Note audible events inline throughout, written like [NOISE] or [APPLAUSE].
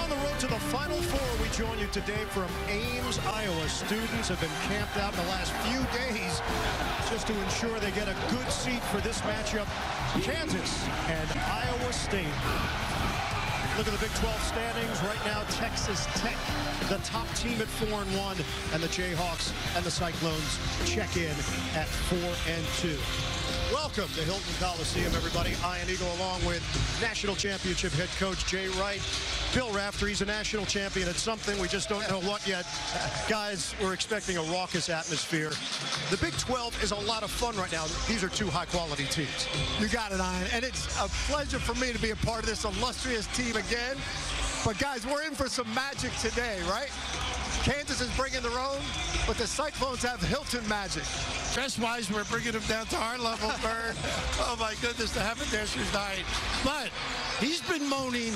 On the road to the Final Four, we join you today from Ames, Iowa. Students have been camped out in the last few days just to ensure they get a good seat for this matchup. Kansas and Iowa State. Look at the Big 12 standings. Right now, Texas Tech, the top team at 4 and 1, and the Jayhawks and the Cyclones check in at 4 and 2. Welcome to Hilton Coliseum, everybody. Ian Eagle along with national championship head coach Jay Wright. Bill Raftery, he's a national champion at something. We just don't know what yet. Guys, we're expecting a raucous atmosphere. The Big 12 is a lot of fun right now. These are two high-quality teams. You got it, Ian. And it's a pleasure for me to be a part of this illustrious team again. But, guys, we're in for some magic today, right? Kansas is bringing their own, but the Cyclones have Hilton magic. Dress-wise, we're bringing him down to our level, [LAUGHS] Bird. oh, my goodness, the haberdasher's dying. But he's been moaning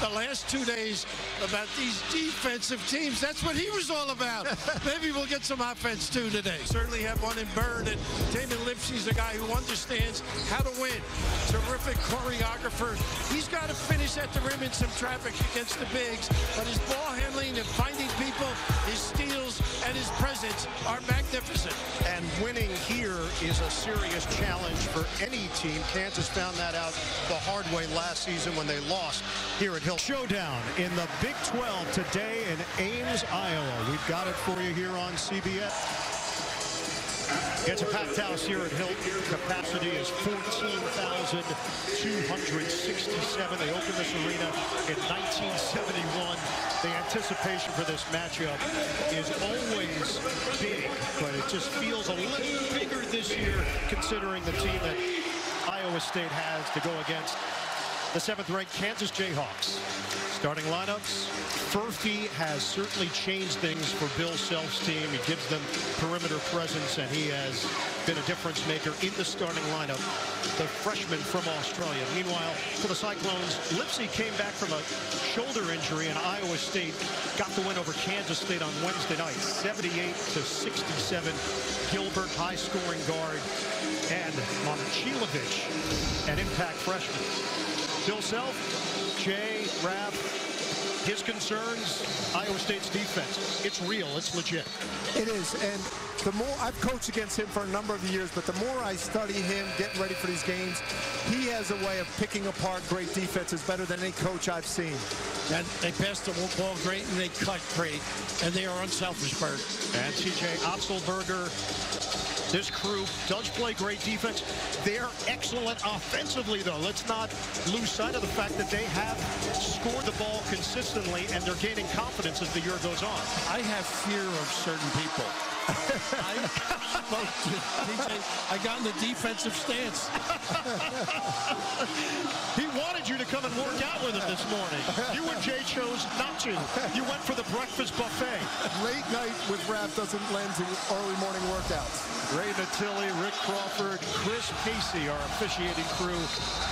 the last two days about these defensive teams. That's what he was all about. [LAUGHS] Maybe we'll get some offense, too, today. Certainly have one in Bird, and Tamin Lipsey's a guy who understands how to win. Terrific choreographer. He's got to finish at the rim in some traffic against the bigs, but his ball handling and finding people his steals and his presence are magnificent. And winning here is a serious challenge for any team. Kansas found that out the hard way last season when they lost here at Hill. Showdown in the Big 12 today in Ames, Iowa. We've got it for you here on CBS. It's a packed house here at Hilton. Capacity is 14,267. They opened this arena in 1971. The anticipation for this matchup is always big, but it just feels a little bigger this year considering the team that Iowa State has to go against the seventh-ranked Kansas Jayhawks. Starting lineups, Furphy has certainly changed things for Bill Self's team. He gives them perimeter presence, and he has been a difference maker in the starting lineup. The freshman from Australia. Meanwhile, for the Cyclones, Lipsey came back from a shoulder injury, and Iowa State got the win over Kansas State on Wednesday night, 78 to 67. Gilbert, high-scoring guard, and Momcilovic, an impact freshman. Bill Self, Jay, Raff, his concerns, Iowa State's defense. It's real. It's legit. It is. And the more I've coached against him for a number of years, but the more I study him getting ready for these games, he has a way of picking apart great defenses better than any coach I've seen. And they pass the ball great and they cut great. And they are unselfish, Bird. And T.J. Otzelberger this crew does play great defense. They're excellent offensively, though. Let's not lose sight of the fact that they have scored the ball consistently, and they're gaining confidence as the year goes on. I have fear of certain people. I spoke to DJ. I got in the defensive stance. he wanted you to come and work out with him this morning. You and Jay chose not to. You went for the breakfast buffet. Late night with Raph doesn't lend to early morning workouts. Ray Natili, Rick Crawford, Chris Casey, our officiating crew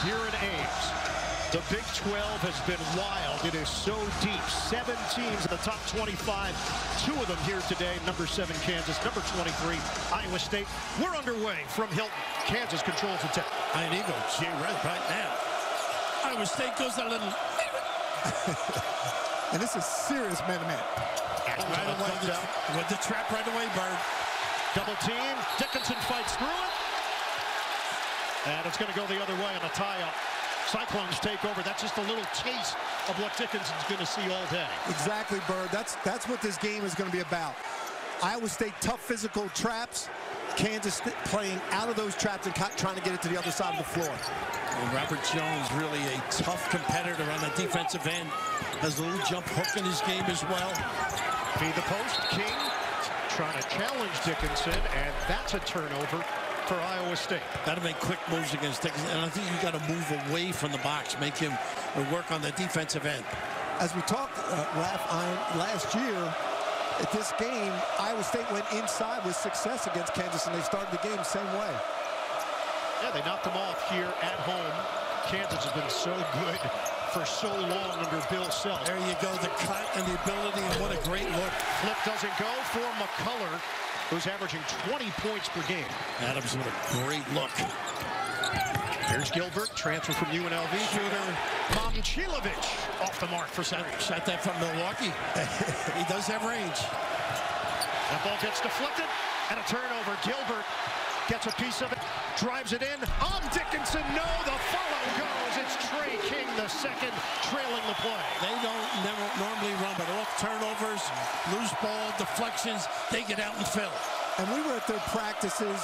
here at Ames. The Big 12 has been wild. It is so deep. Seven teams in the top 25. Two of them here today. Number seven, Kansas. Number 23, Iowa State. We're underway from Hilton. Kansas controls the tip. Ian Eagle, Jay Wright right now. Iowa State goes a little... [LAUGHS] and this is serious man-to-man. Right oh, away, the, with the trap right away, Bird. Double team. Dickinson fights through it. And it's going to go the other way on a tie-up. Cyclones take over. That's just a little taste of what Dickinson's going to see all day. Exactly, Bird. That's that's what this game is going to be about. Iowa State tough physical traps. Kansas playing out of those traps and trying to get it to the other side of the floor. And Robert Jones, really a tough competitor on the defensive end. Has a little jump hook in his game as well. Feed the post. King trying to challenge Dickinson, and that's a turnover for Iowa State. Got to make quick moves against Dickinson, and I think you got to move away from the box, make him work on the defensive end. As we talked, uh, last year, at this game, Iowa State went inside with success against Kansas, and they started the game the same way. Yeah, they knocked them off here at home. Kansas has been so good for so long under Bill Self. There you go, the cut and the ability, and what a great look. Flip doesn't go for McCullar who's averaging 20 points per game. Adams with a great look. Here's Gilbert, transfer from UNLV. Shooter. Momcilovic off the mark for center. Shot that from Milwaukee. [LAUGHS] he does have range. That ball gets deflected, and a turnover. Gilbert gets a piece of it, drives it in. On Dickinson, no, the follow goes. It's Tre King, the second, trailing the play. They don't never normally run, but off turnovers, loose ball, deflections, they get out and fill. And we were at their practices.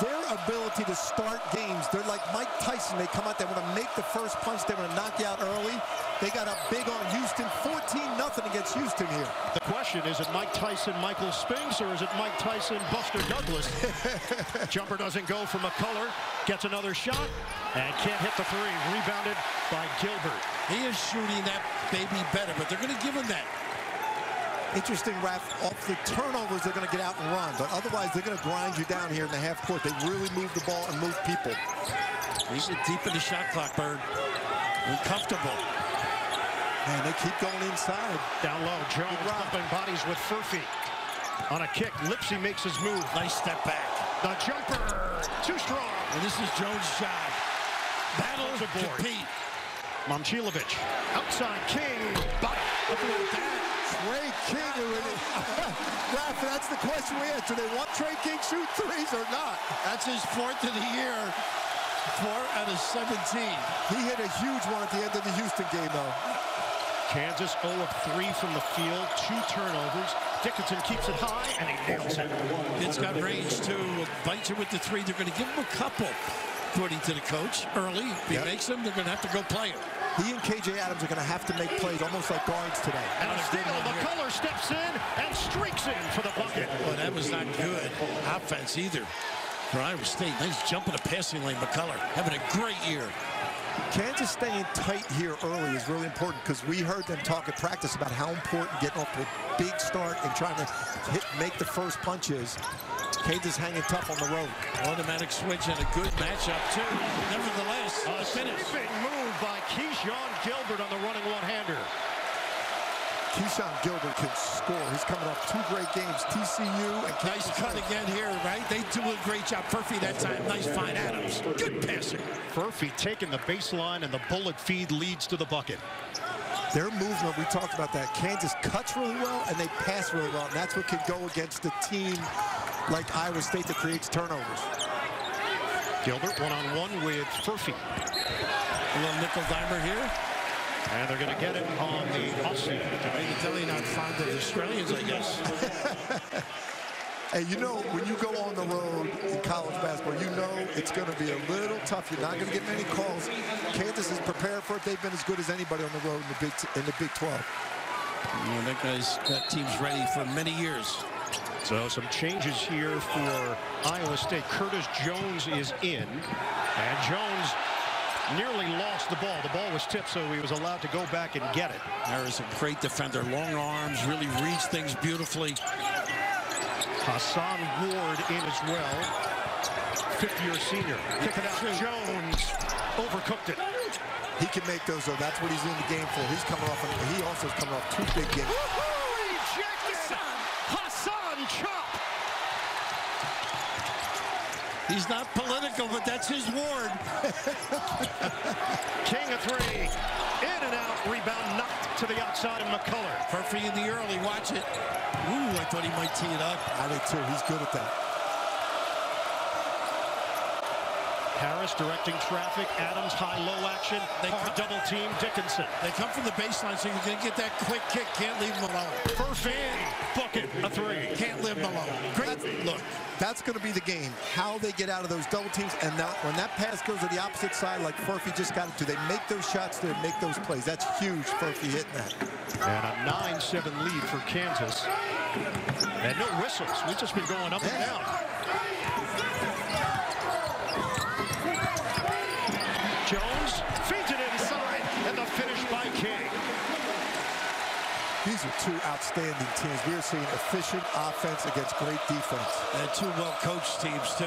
Their ability to start games, they're like Mike Tyson. They come out, they want to make the first punch, they want to knock you out early. They got up big on Houston, 14 nothing against Houston here. The question, is it Mike Tyson, Michael Spinks, or is it Mike Tyson, Buster Douglas? [LAUGHS] Jumper doesn't go for McCullar, gets another shot, and can't hit the three. Rebounded by Gilbert. He is shooting that baby better, but they're going to give him that. Interesting, Raf, off the turnovers, they're going to get out and run, but otherwise they're going to grind you down here in the half court. They really move the ball and move people. He's deep in the shot clock, Bird. Uncomfortable. Man, they keep going inside. Down low, Jones bumping bodies with Furphy. On a kick, Lipsey makes his move. Nice step back. The jumper, too strong. And this is Jones' job. Battle Goes aboard. compete. Momcilovic, outside King, body. Look at that. Tre King, Raf, [LAUGHS] that's the question we answer. They want Tre King shoot threes or not? That's his fourth of the year. Four out of 17. He hit a huge one at the end of the Houston game, though. Kansas 0 of 3 from the field, two turnovers. Dickinson keeps it high, and he nails it. It's got range, too. Bites it with the three. They're going to give him a couple, according to the coach, early. If he Yep. makes them, they're going to have to go play him. He and KJ Adams are going to have to make plays almost like guards today. And a steal, McCullar steps in and streaks in for the bucket. But that was not good offense either for Iowa State. Nice jump in the passing lane, McCullar. Having a great year. Kansas staying tight here early is really important because we heard them talk at practice about how important getting off to a big start and trying to hit, make the first punches. Kansas hanging tough on the road. Automatic switch and a good matchup, too. Nevertheless, A the finish. Sweeping move by Keshon Gilbert on the running one-hander. Keshon Gilbert can score. He's coming off two great games, TCU and Nice Kansas cut State. again here, right? They do a great job. Furphy that time. Nice find Adams. Good passing. Furphy taking the baseline, and the bullet feed leads to the bucket. Their movement, we talked about that. Kansas cuts really well and they pass really well. And that's what can go against a team like Iowa State that creates turnovers. Gilbert one-on-one with Furphy. A little nickel dimer here. And they're going to get it on the Aussie. You can tell you're not fond of Australians, I guess. [LAUGHS] Hey, you know, when you go on the road in college basketball, you know it's going to be a little tough. You're not going to get many calls. Kansas is prepared for it. They've been as good as anybody on the road in the Big, in the Big 12. Well, that guy's got teams ready for many years. So some changes here for Iowa State. Curtis Jones is in, and Jones nearly lost the ball. The ball was tipped, so he was allowed to go back and get it. Harris, a great defender. Long arms, really reads things beautifully. Hason Ward in as well. Fifth-year senior. Kick it out. Jones overcooked it. He can make those, though. That's what he's in the game for. He's coming off, he also is coming off two big games. Rejected. Hassan Chop. He's not political, but that's his ward. [LAUGHS] King of three. In and out. Rebound knocked to the outside of McCullar. Furphy in the early. Watch it. Ooh, I thought he might tee it up. I did too. He's good at that. Harris directing traffic. Adams high-low action. They Hard come- double team Dickinson. They come from the baseline, so you're going to get that quick kick. Can't leave him alone. First Furphy. Bucket. A three. Can't leave him alone. Great look. That's going to be the game, how they get out of those double teams. And now, when that pass goes to the opposite side, like Furphy just got it to, they make those shots there, make those plays. That's huge, Furphy hitting that. And a 9-7 lead for Kansas. And no whistles. We've just been going up and down. Jones feeds it inside, and the finish by King. These are two outstanding teams. We are seeing efficient offense against great defense. And two well-coached teams, too.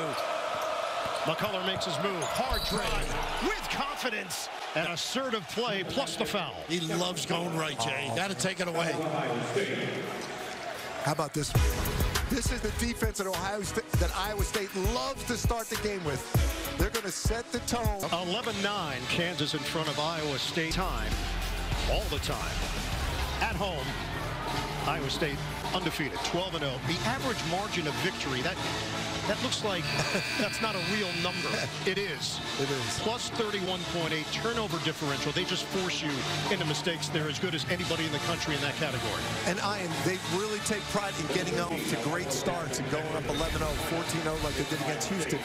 McCullar makes his move. Hard drive with confidence and assertive play plus the foul. He loves going right, Jay. Oh. Got to take it away. How about this? This is the defense that Ohio State, that Iowa State loves to start the game with. They're going to set the tone. 11-9, Kansas in front of Iowa State. Time, all the time. At home, Iowa State undefeated, 12-0. The average margin of victory, that that looks like that's not a real number. It is. It is. Plus 31.8 turnover differential. They just force you into mistakes. They're as good as anybody in the country in that category. And Ian, they really take pride in getting off to great starts and going up 11-0, 14-0 like they did against Houston.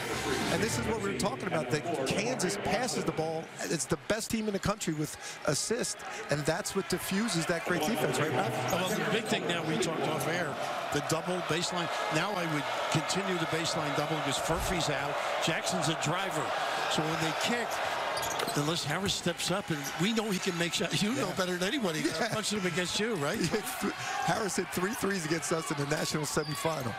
And this is what we were talking about, that Kansas passes the ball. It's the best team in the country with assists, and that's what diffuses that great defense, right, Ralph? Well, the big thing now, we talked off air, the double baseline. Now I would continue the baseline double because Furphy's out. Jackson's a driver. So when they kick, unless Harris steps up, and we know he can make shots. You know better than anybody. Yeah. Punching him against you, right? [LAUGHS] Harris hit three threes against us in the national semifinal.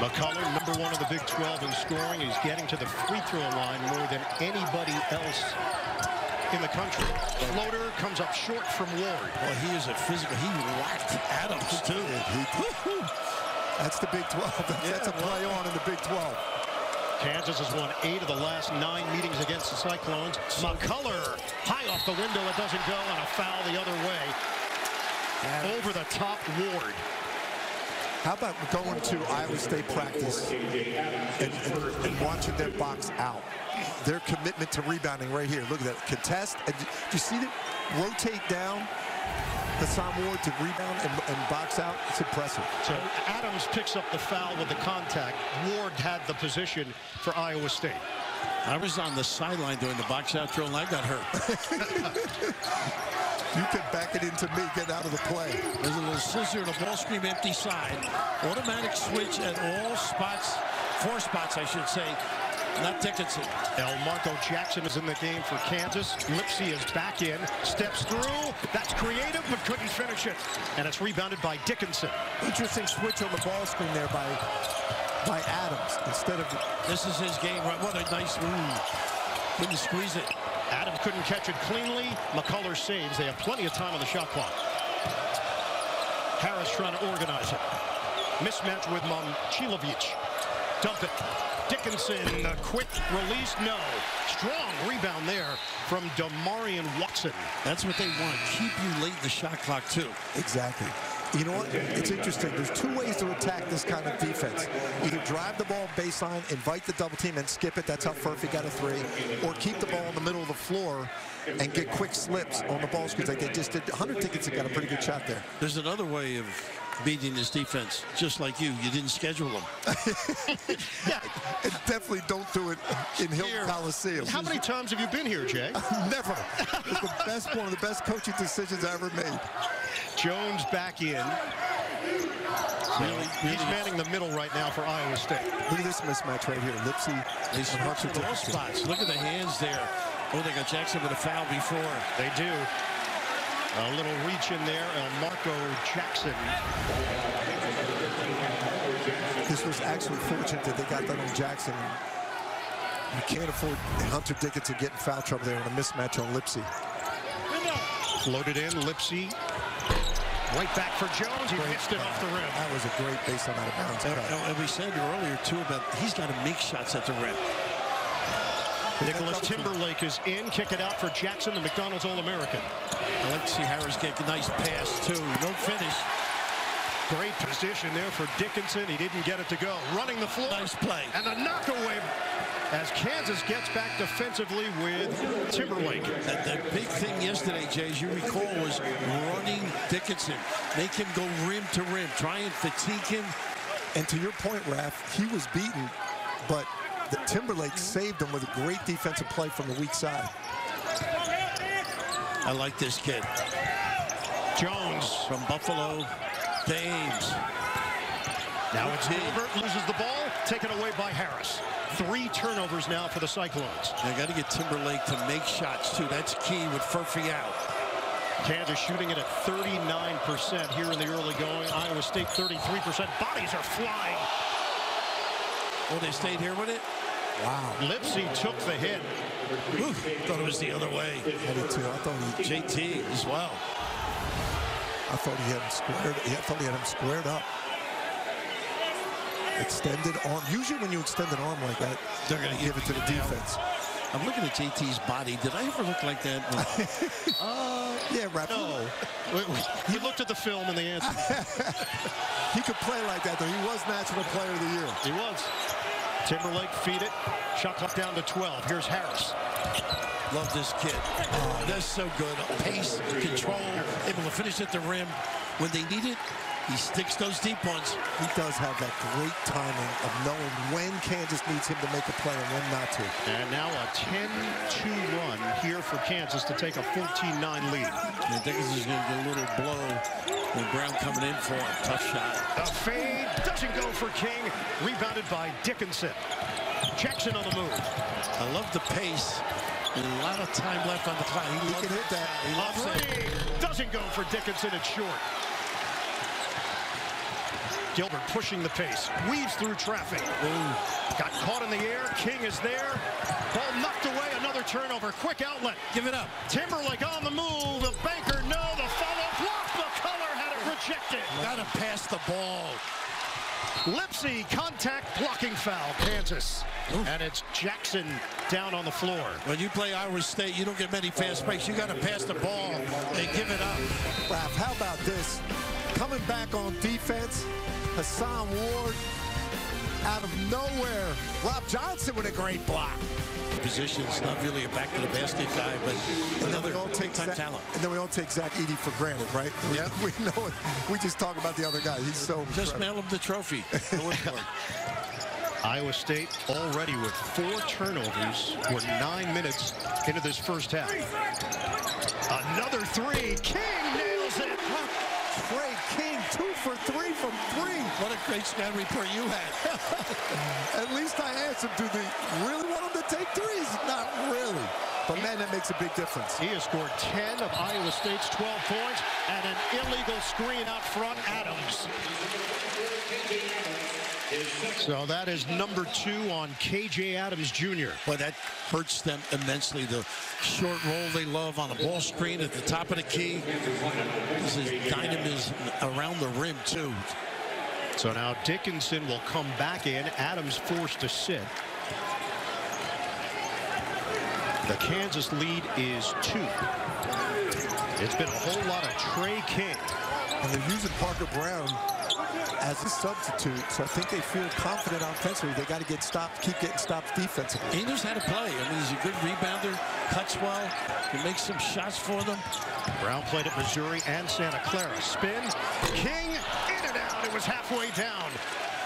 McCullar, number one of the Big 12 in scoring. He's getting to the free throw line more than anybody else in the country. Floater comes up short from Ward. Well, he is a physical. He whacked Adams, too. That's the Big 12. That's, yeah, that's a play on in the Big 12. Kansas has won eight of the last nine meetings against the Cyclones. McCullar, high off the window, it doesn't go, and a foul the other way. Over the top, Ward. How about going to Iowa State practice and, and, and watching them box out? Their commitment to rebounding right here. Look at that. Contest. And do you see it? Rotate down. Hason Ward to rebound and, and, box out. It's impressive. So Adams picks up the foul with the contact. Ward had the position for Iowa State. I was on the sideline during the box out drill and I got hurt. [LAUGHS] you can back it into me, get out of the play. There's a little scissor and a ball screen empty side. Automatic switch at all spots, four spots I should say, not Dickinson. Elmarko Jackson is in the game for Kansas. Lipsey is back in, steps through. That's creative, but couldn't finish it. And it's rebounded by Dickinson. Interesting switch on the ball screen there by by Adams instead of. This is his game. What a nice move. Couldn't squeeze it. Adams couldn't catch it cleanly. McCullar saves. They have plenty of time on the shot clock. Harris trying to organize it. Mismatch with Momcilovic. Dump it. Dickinson, a quick release, no. Strong rebound there from Demarion Watson. That's what they want, keep you late in the shot clock, too. Exactly. You know what? It's interesting. There's two ways to attack this kind of defense. Either drive the ball baseline, invite the double team, and skip it. That's how Furphy got a three. Or keep the ball in the middle of the floor and get quick slips on the ball screens like they just did. Hunter Dickinson got a pretty good shot there. There's another way of beating this defense, just like you. You didn't schedule them. [LAUGHS] yeah. And definitely don't do it in Hilton Coliseum. How many times have you been here, Jay? [LAUGHS] Never. It's the best, one of the best coaching decisions I ever made. Jones back in. Really, really, he's manning the middle right now for Iowa State. Look at this mismatch right here. Lipsey and Hunter Dickinson. spots. Look at the hands there. Oh, they got Jackson with a foul before. They do. A little reach in there, Elmarko Jackson. This was actually fortunate that they got that on Jackson. You can't afford Hunter Dickinson getting foul trouble there in a mismatch on Lipsey. Floated in, Lipsey. Right back for Jones. He great missed it off the rim. That was a great baseline out of bounds. And, and we said earlier, too, about he's got to make shots at the rim. Nicolas Timberlake is in. Kick it out for Jackson, the McDonald's All-American. I like to see Harris get a nice pass, too. No finish. Great position there for Dickinson. He didn't get it to go. Running the floor. Nice play. And the knockaway as Kansas gets back defensively with Timberlake. And the big thing yesterday, Jay, as you recall, was running Dickinson. Make him go rim to rim. Try and fatigue him. And to your point, Raph, he was beaten, but the Timberlake saved him with a great defensive play from the weak side. I like this kid. Jones from Buffalo Dames. Now it's Gilbert loses the ball, taken away by Harris. Three turnovers now for the Cyclones. They got to get Timberlake to make shots, too. That's key with Furphy out. Kansas shooting it at 39% here in the early going. Iowa State 33%. Bodies are flying. Oh, they stayed here with it? Wow. Lipsey took the hit. Ooh, thought it was the other way. I did too. I thought he... JT as well. I thought he had him squared. I thought he had him squared up. Extended arm. Usually when you extend an arm like that, They're going to give it to the defense. I'm looking at JT's body. Did I ever look like that? [LAUGHS] Uh, yeah, Rap. No. We looked at the film and the answer. [LAUGHS] He could play like that, though. He was National Player of the Year. He was. Timberlake feed it. Shot clock down to 12. Here's Harris. Love this kid. Oh, that's so good. Pace, control, able to finish at the rim. When they need it, he sticks those deep ones. He does have that great timing of knowing when Kansas needs him to make a play and when not to. And now a 10-2 run here for Kansas to take a 14-9 lead. I think this is going to get a little blow when Braun coming in for a tough shot. A fade doesn't go for King. Rebounded by Dickinson. Jackson on the move. I love the pace. A lot of time left on the clock. He, He loves can hit that. He loves it. doesn't go for Dickinson. It's short. Gilbert pushing the pace. Weaves through traffic. Got caught in the air. King is there. Ball knocked away. Another turnover. Quick outlet. Give it up. Timberlake on the move. The banker, no. The follow block. McCullar had it rejected. Got to pass the ball. Lipsey, contact blocking foul, Kansas. And it's Jackson down on the floor. When you play Iowa State, you don't get many fast breaks. You got to pass the ball and give it up. Raf, how about this? Coming back on defense, Hason Ward out of nowhere. Rob Johnson with a great block. Position's not really a back to the basket guy, but And we another all take big-time Zach, talent. and then we all take Zach Edey for granted, right? [LAUGHS] We- Yeah. We, know it. We just talk about the other guy. He's so Just incredible. mail him the trophy. Go in for it. [LAUGHS] Iowa State already with four turnovers. We're nine minutes into this first half. Another three. King nails it. Tre King, two for three from three. What a great stat report you had. [LAUGHS] At least I answered. Do they really want him to take threes? Not really. But man, that makes a big difference. He has scored 10 of Iowa State's 12 points and an illegal screen out front, Adams. So that is number two on KJ Adams Jr. Boy, that hurts them immensely. The short roll they love on a ball screen at the top of the key. This is dynamism around the rim, too. So now Dickinson will come back in. Adams forced to sit. The Kansas lead is two. It's been a whole lot of Tre King. And they're using Parker Braun as a substitute, so I think they feel confident offensively. They got to get stopped, keep getting stopped defensively. He had a play. I mean, he's a good rebounder, cuts well, he makes some shots for them. Braun played at Missouri and Santa Clara. Spin. King in and out. It was halfway down.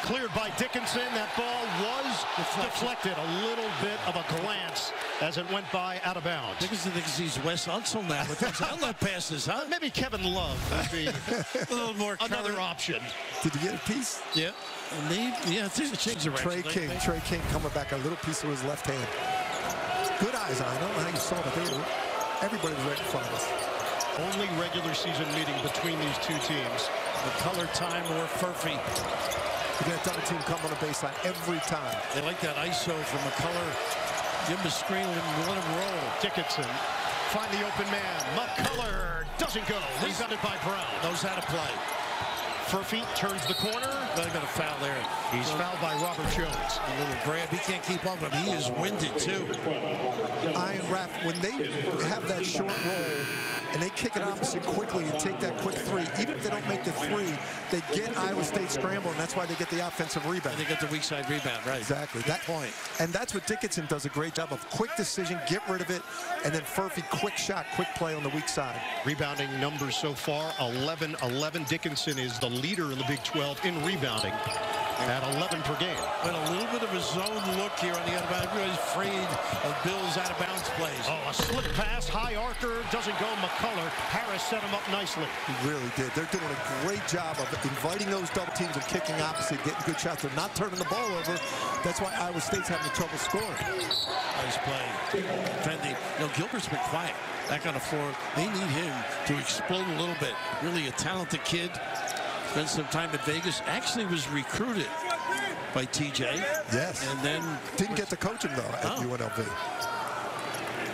Cleared by Dickinson. That ball was deflected. A little bit of a glance as it went by out of bounds. Dickinson thinks he's Wes Unseld now with those outlet passes, huh? [LAUGHS] Maybe Kevin Love would be [LAUGHS] A little more another current. option. Did you get a piece? Yeah. And they, yeah, it's a change of Tre King. don't Tre King coming back a little piece of his left hand. Good eyes on. I don't know how you saw it. They were, everybody was right in front of us. Only regular season meeting between these two teams. The color time or Furphy. You got a double team come on the baseline every time. They like that ISO from McCullar. Give him a screen and let him roll. Dickinson find the open man. McCullar doesn't go. Rebounded by Braun. Knows how to play. Furphy turns the corner. They got a foul there. He's fouled by Robert Jones. A little grab. He can't keep up, with him. he is winded too. Iron Rap, when they have that short roll and they kick it opposite quickly and take that quick three, even if they don't make the three, they get Iowa State scramble, and that's why they get the offensive rebound. And they get the weak side rebound, right? Exactly. Good That point. And that's what Dickinson does a great job of. Quick decision, get rid of it, and then Furphy, quick shot, quick play on the weak side. Rebounding numbers so far 11 11. Dickinson is the leader in the Big 12 in rebounding at 11 per game. But a little bit of a zone look here on the out of bounds. Everybody's afraid of Bill's out of bounds plays. Oh, a slip pass, high archer, doesn't go. McCullar. Harris set him up nicely. He really did. They're doing a great job of inviting those double teams and kicking opposite, getting good shots. They're not turning the ball over. That's why Iowa State's having trouble scoring. Nice play. Defending. You know, Gilbert's been quiet back on the floor. They need him to explode a little bit. Really a talented kid. Spent some time at Vegas. Actually was recruited by TJ. Yes. And then Didn't get the coaching, though, at Oh. UNLV.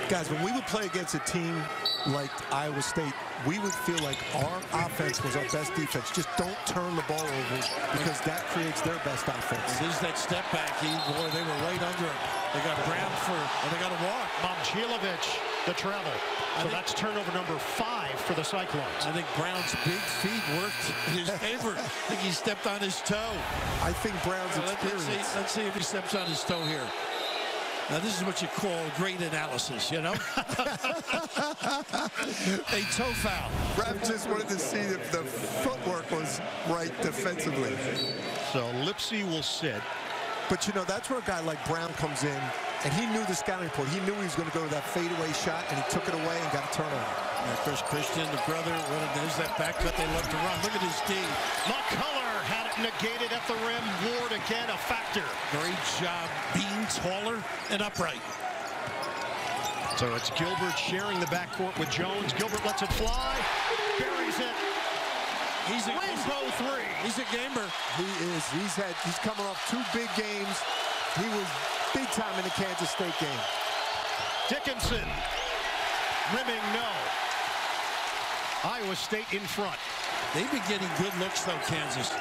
Guys, when we would play against a team like Iowa State, we would feel like our offense was our best defense. Just don't turn the ball over because that creates their best offense. There's that step back. He, boy, they were right under it. They got Braun for, and they got a walk. Momcilovic, the travel. So think- that's turnover number five for the Cyclones. I think Braun's big feet worked in his favor. I think he stepped on his toe. I think Braun's Well, let- let's, experience. see, let's see if he steps on his toe here. Now, this is what you call great analysis, you know? [LAUGHS] a toe foul. Ref just wanted to see if the footwork was right defensively. So Lipsey will sit. But you know, that's where a guy like Braun comes in, and he knew the scouting report. He knew he was going to go to that fadeaway shot, and he took it away and got a turnover. Now, Chris Christian, the brother, what it is, that back cut they love to run. Look at his D. McCullar had it negated at the rim. Ward again a factor. Great job being taller and upright. So it's Gilbert sharing the backcourt with Jones. Gilbert lets it fly. Buries it. He's a, he's, Rainbow three. he's a gamer. He is. He's had. He's coming off two big games. He was big time in the Kansas State game. Dickinson. Rimming no. Iowa State in front. They've been getting good looks, though, Kansas.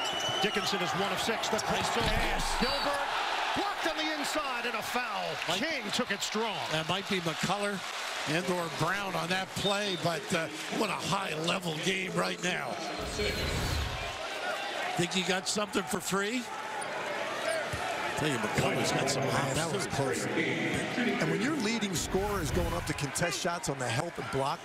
Dickinson is one of six. The crystal pass. Gilbert blocked on the inside and a foul. Mike- King took it strong. That might be McCullar and or Braun on that play, but uh, what a high-level game right now. Think you got something for free? Tell you, McCullar's got some Man, hops, that was close. And when your leading scorer is going up to contest shots on the help and block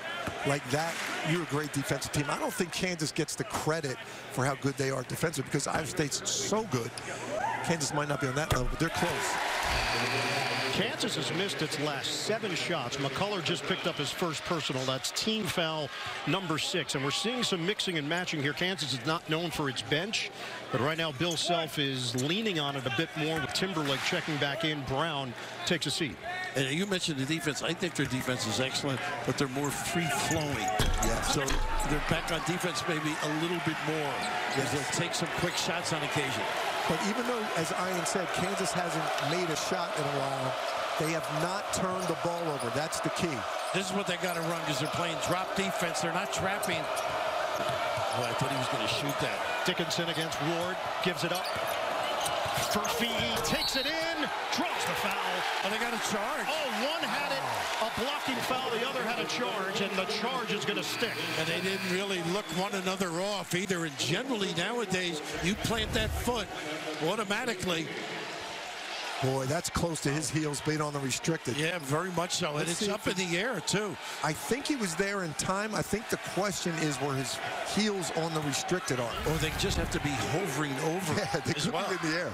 like that, you're a great defensive team. I don't think Kansas gets the credit for how good they are defensively because Iowa State's so good. Kansas might not be on that level, but they're close. Kansas has missed its last seven shots. McCullar just picked up his first personal. That's team foul number six. And we're seeing some mixing and matching here. Kansas is not known for its bench, but right now Bill Self is leaning on it a bit more with Timberlake checking back in. Braun takes a seat. And you mentioned the defense. I think their defense is excellent, but they're more free-flowing. Yeah. So they're back on defense maybe a little bit more. Because they'll take some quick shots on occasion. But even though, as Ian said, Kansas hasn't made a shot in a while, they have not turned the ball over. That's the key. This is what they got to run because they're playing drop defense. They're not trapping. Boy, I thought he was going to shoot that. Dickinson against Ward, gives it up. Furphy takes it in, draws the foul. Oh, they got a charge. Oh, one had it, a blocking foul, the other had a charge, and the charge is going to stick. And they didn't really look one another off either. And generally nowadays, you plant that foot automatically. Boy, that's close to his heels being on the restricted. Yeah, very much so. And Let's it's up if in the air, too. I think he was there in time. I think the question is where his heels on the restricted are. Or oh, they just have to be hovering over Yeah, they as could well. be in the air.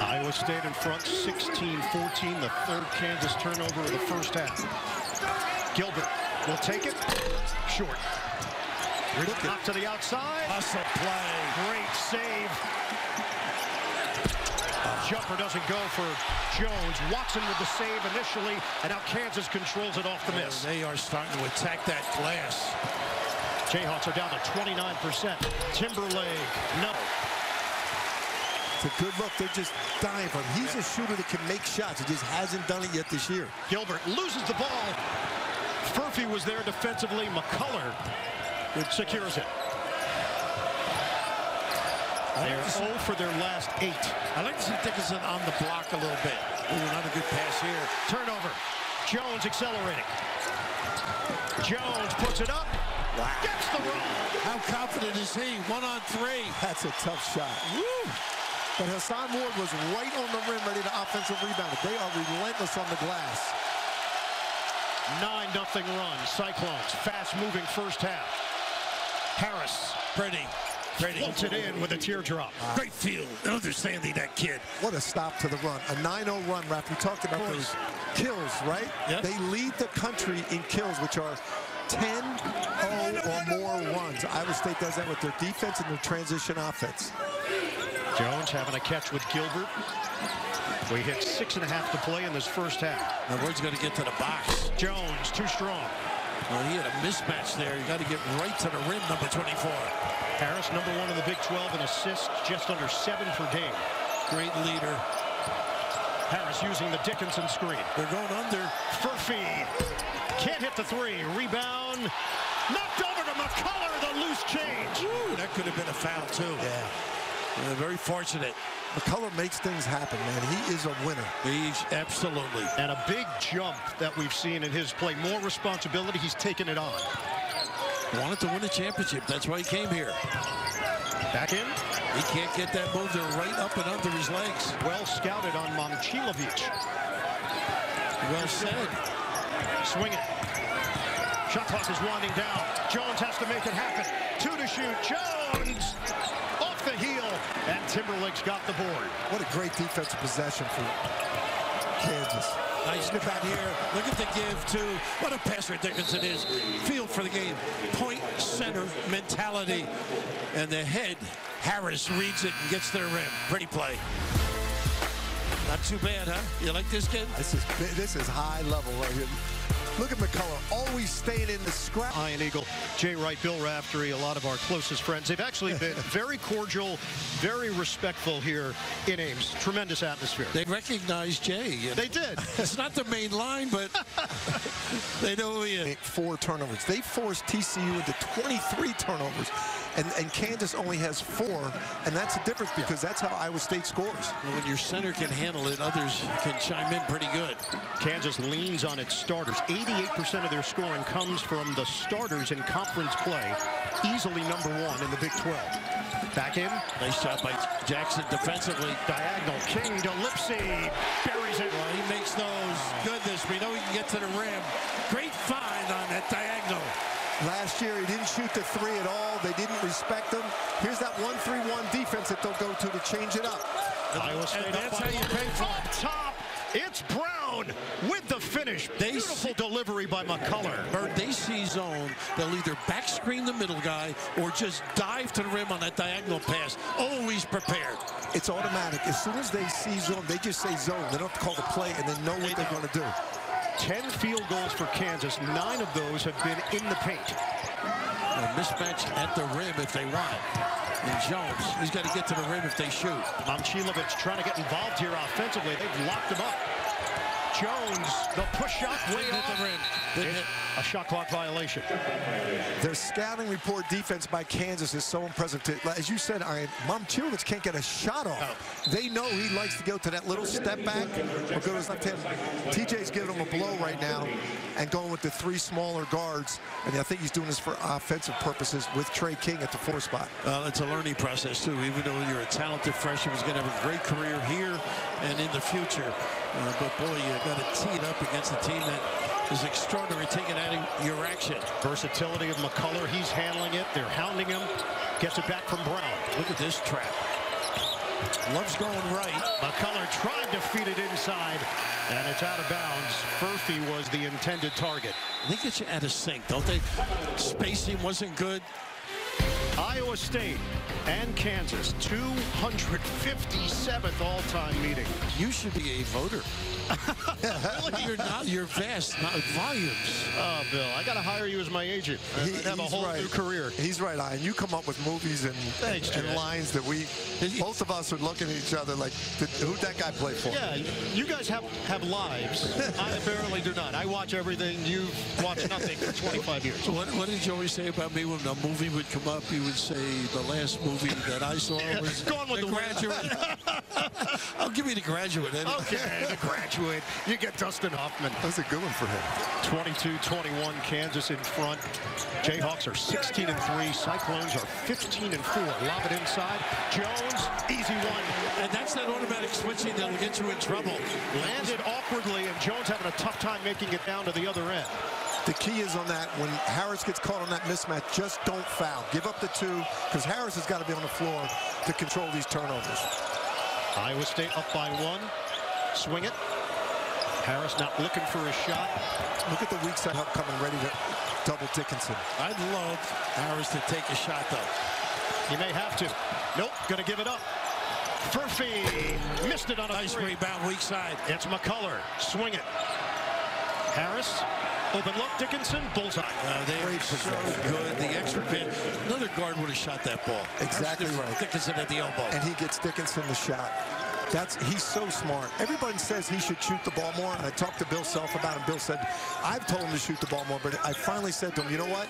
Iowa State in front, 16-14, the third Kansas turnover of the first half. Gilbert will take it, short. Look Knock to the outside. Hustle play. Great save. Jumper doesn't go for Jones. Watson with the save initially, and now Kansas controls it off the oh, miss. They are starting to attack that glass. Jayhawks are down to 29%. Timberlake, no. it's a good look. They're just dying for him. He's a shooter that can make shots. He just hasn't done it yet this year. Gilbert loses the ball. Furphy was there defensively. McCullar secures it. They're 0 for their last eight. I like to see Dickinson on the block a little bit. Ooh, another good pass here. Turnover. Jones accelerating. Jones puts it up. Gets the roll. How confident is he? One on three. That's a tough shot. But Hason Ward was right on the rim ready to offensive rebound. They are relentless on the glass. 9 nothing run. Cyclones. Fast moving first half. Harris Pretty. Pretty. floats it in with a teardrop. Great feel. Understanding that kid. What a stop to the run. A 9-0 run, Rap. We talked about those kills, right? Yep. They lead the country in kills, which are 10 0 or more runs. Iowa State does that with their defense and their transition offense. Jones having a catch with Gilbert. We hit six and a half to play in this first half. Now, Ward's going to get to the box. Jones, too strong. Well, he had a mismatch there. You got to get right to the rim, number 24. Harris, number one in the Big 12 in assists, just under seven per game. Great leader. Harris using the Dickinson screen. They're going under. Furphy can't hit the three. Rebound knocked over to McCullar, the loose change. Ooh, that could have been a foul, too. Yeah. Uh, very fortunate. McCullar makes things happen, man. He is a winner. He's absolutely. And a big jump that we've seen in his play. More responsibility. He's taken it on. Wanted to win a championship. That's why he came here. Back in. He can't get that move. They're right up and under his legs. Well scouted on Momcilovic. Well said. Swing it. Shot clock is winding down. Jones has to make it happen. Two to shoot. Jones off the heel. And Timberlake's got the board. What a great defensive possession for Kansas. Nice look out here. Look at the give, too. What a passer Dickinson is. Field for the game. Point center mentality. And the head, Harris reads it and gets to the rim. Pretty play. Not too bad, huh? You like this kid? This is this is high level right here. Look at McCullar, always staying in the scrap. Ian Eagle, Jay Wright, Bill Raftery, a lot of our closest friends. They've actually been [LAUGHS] very cordial, very respectful here in Ames. Tremendous atmosphere. They recognize Jay. They did. [LAUGHS] It's not the main line, but [LAUGHS] they know who he is. Four turnovers. They forced TCU into 23 turnovers, and, and Kansas only has four, and that's the difference because that's how Iowa State scores. When your center can handle it, others can chime in pretty good. Kansas leans on its starters. 88% of their scoring comes from the starters in conference play. Easily number one in the Big 12. Back in. Nice job by Jackson defensively. Diagonal. King to Lipsey. Buries it. Well, he makes those. Goodness, we know he can get to the rim. Great find on that diagonal. Last year, he didn't shoot the three at all. They didn't respect him. Here's that 1-3-1 defense that they'll go to to change it up. Iowa State And up that's how you pay for it. Up top. It's Braun with the finish. They Beautiful delivery by McCullar. Or they see zone, they'll either back screen the middle guy or just dive to the rim on that diagonal pass. Always prepared. It's automatic. As soon as they see zone, they just say zone. They don't have to call the play, and they know what they're going to do. 10 field goals for Kansas. Nine of those have been in the paint. A mismatch at the rim if they want. And Jones, he's got to get to the rim if they shoot. Momcilovic trying to get involved here offensively. They've locked him up. Jones, the push shot way Didn't hit off. the rim. Didn't. A shot clock violation. Their scouting report defense by Kansas is so impressive. To, as you said, I, Momcilovic can't get a shot off. They know he likes to go to that little step back or go to his left hand. TJ's giving him a blow right now and going with the three smaller guards. And I think he's doing this for offensive purposes with Tre King at the four spot. Well, it's a learning process, too. Even though you're a talented freshman, he's going to have a great career here and in the future. Uh, but, boy, you got to tee it up against a team that is extraordinary, taking out of your action. Versatility of McCullar. He's handling it. They're hounding him. Gets it back from Braun. Look at this trap. Love's going right. McCullar tried to feed it inside, and it's out of bounds. Furphy was the intended target. They get you out of sync, don't they? Spacing wasn't good. Iowa State and Kansas, 257th all-time meeting. You should be a voter. [LAUGHS] You're not. You're vast, not volumes. Oh, Bill, I got to hire you as my agent. He- I'd have a he's whole right. new career. He's right, Ian. You come up with movies and, Thanks, and Jay. lines that we, both of us are looking at each other like, who'd that guy play for? Yeah, you guys have, have lives. [LAUGHS] I apparently do not. I watch everything. You watch nothing for 25 years. What, what did you always say about me when a movie would come up? You would say the last movie that I saw was Gone with the Wind. Graduate. [LAUGHS] I'll give you the Graduate. Anyway. Okay, the graduate. You get Dustin Hoffman. That was a good one for him. 22-21, Kansas in front. Jayhawks are 16 and 3. Cyclones are 15 and 4. Lob it inside. Jones, easy one. And that's that automatic switching that'll get you in trouble. Landed awkwardly, and Jones having a tough time making it down to the other end. The key is on that, when Harris gets caught on that mismatch, just don't foul. Give up the two, because Harris has got to be on the floor to control these turnovers. Iowa State up by one. Swing it. Harris not looking for a shot. Look at the weak side up coming ready to double Dickinson. I'd love Harris to take a shot, though. He may have to. Nope, gonna give it up. Furphy missed it on a Nice three. rebound, weak side. It's McCullar. Swing it. Harris. Open look. Dickinson. Bullseye. Uh, they Great are so good. The extra pin. Another guard would have shot that ball. Exactly right. Dickinson at the elbow. And he gets Dickinson the shot. That's he's so smart. Everybody says he should shoot the ball more. And I talked to Bill Self about him. Bill said, I've told him to shoot the ball more, but I finally said to him, you know what?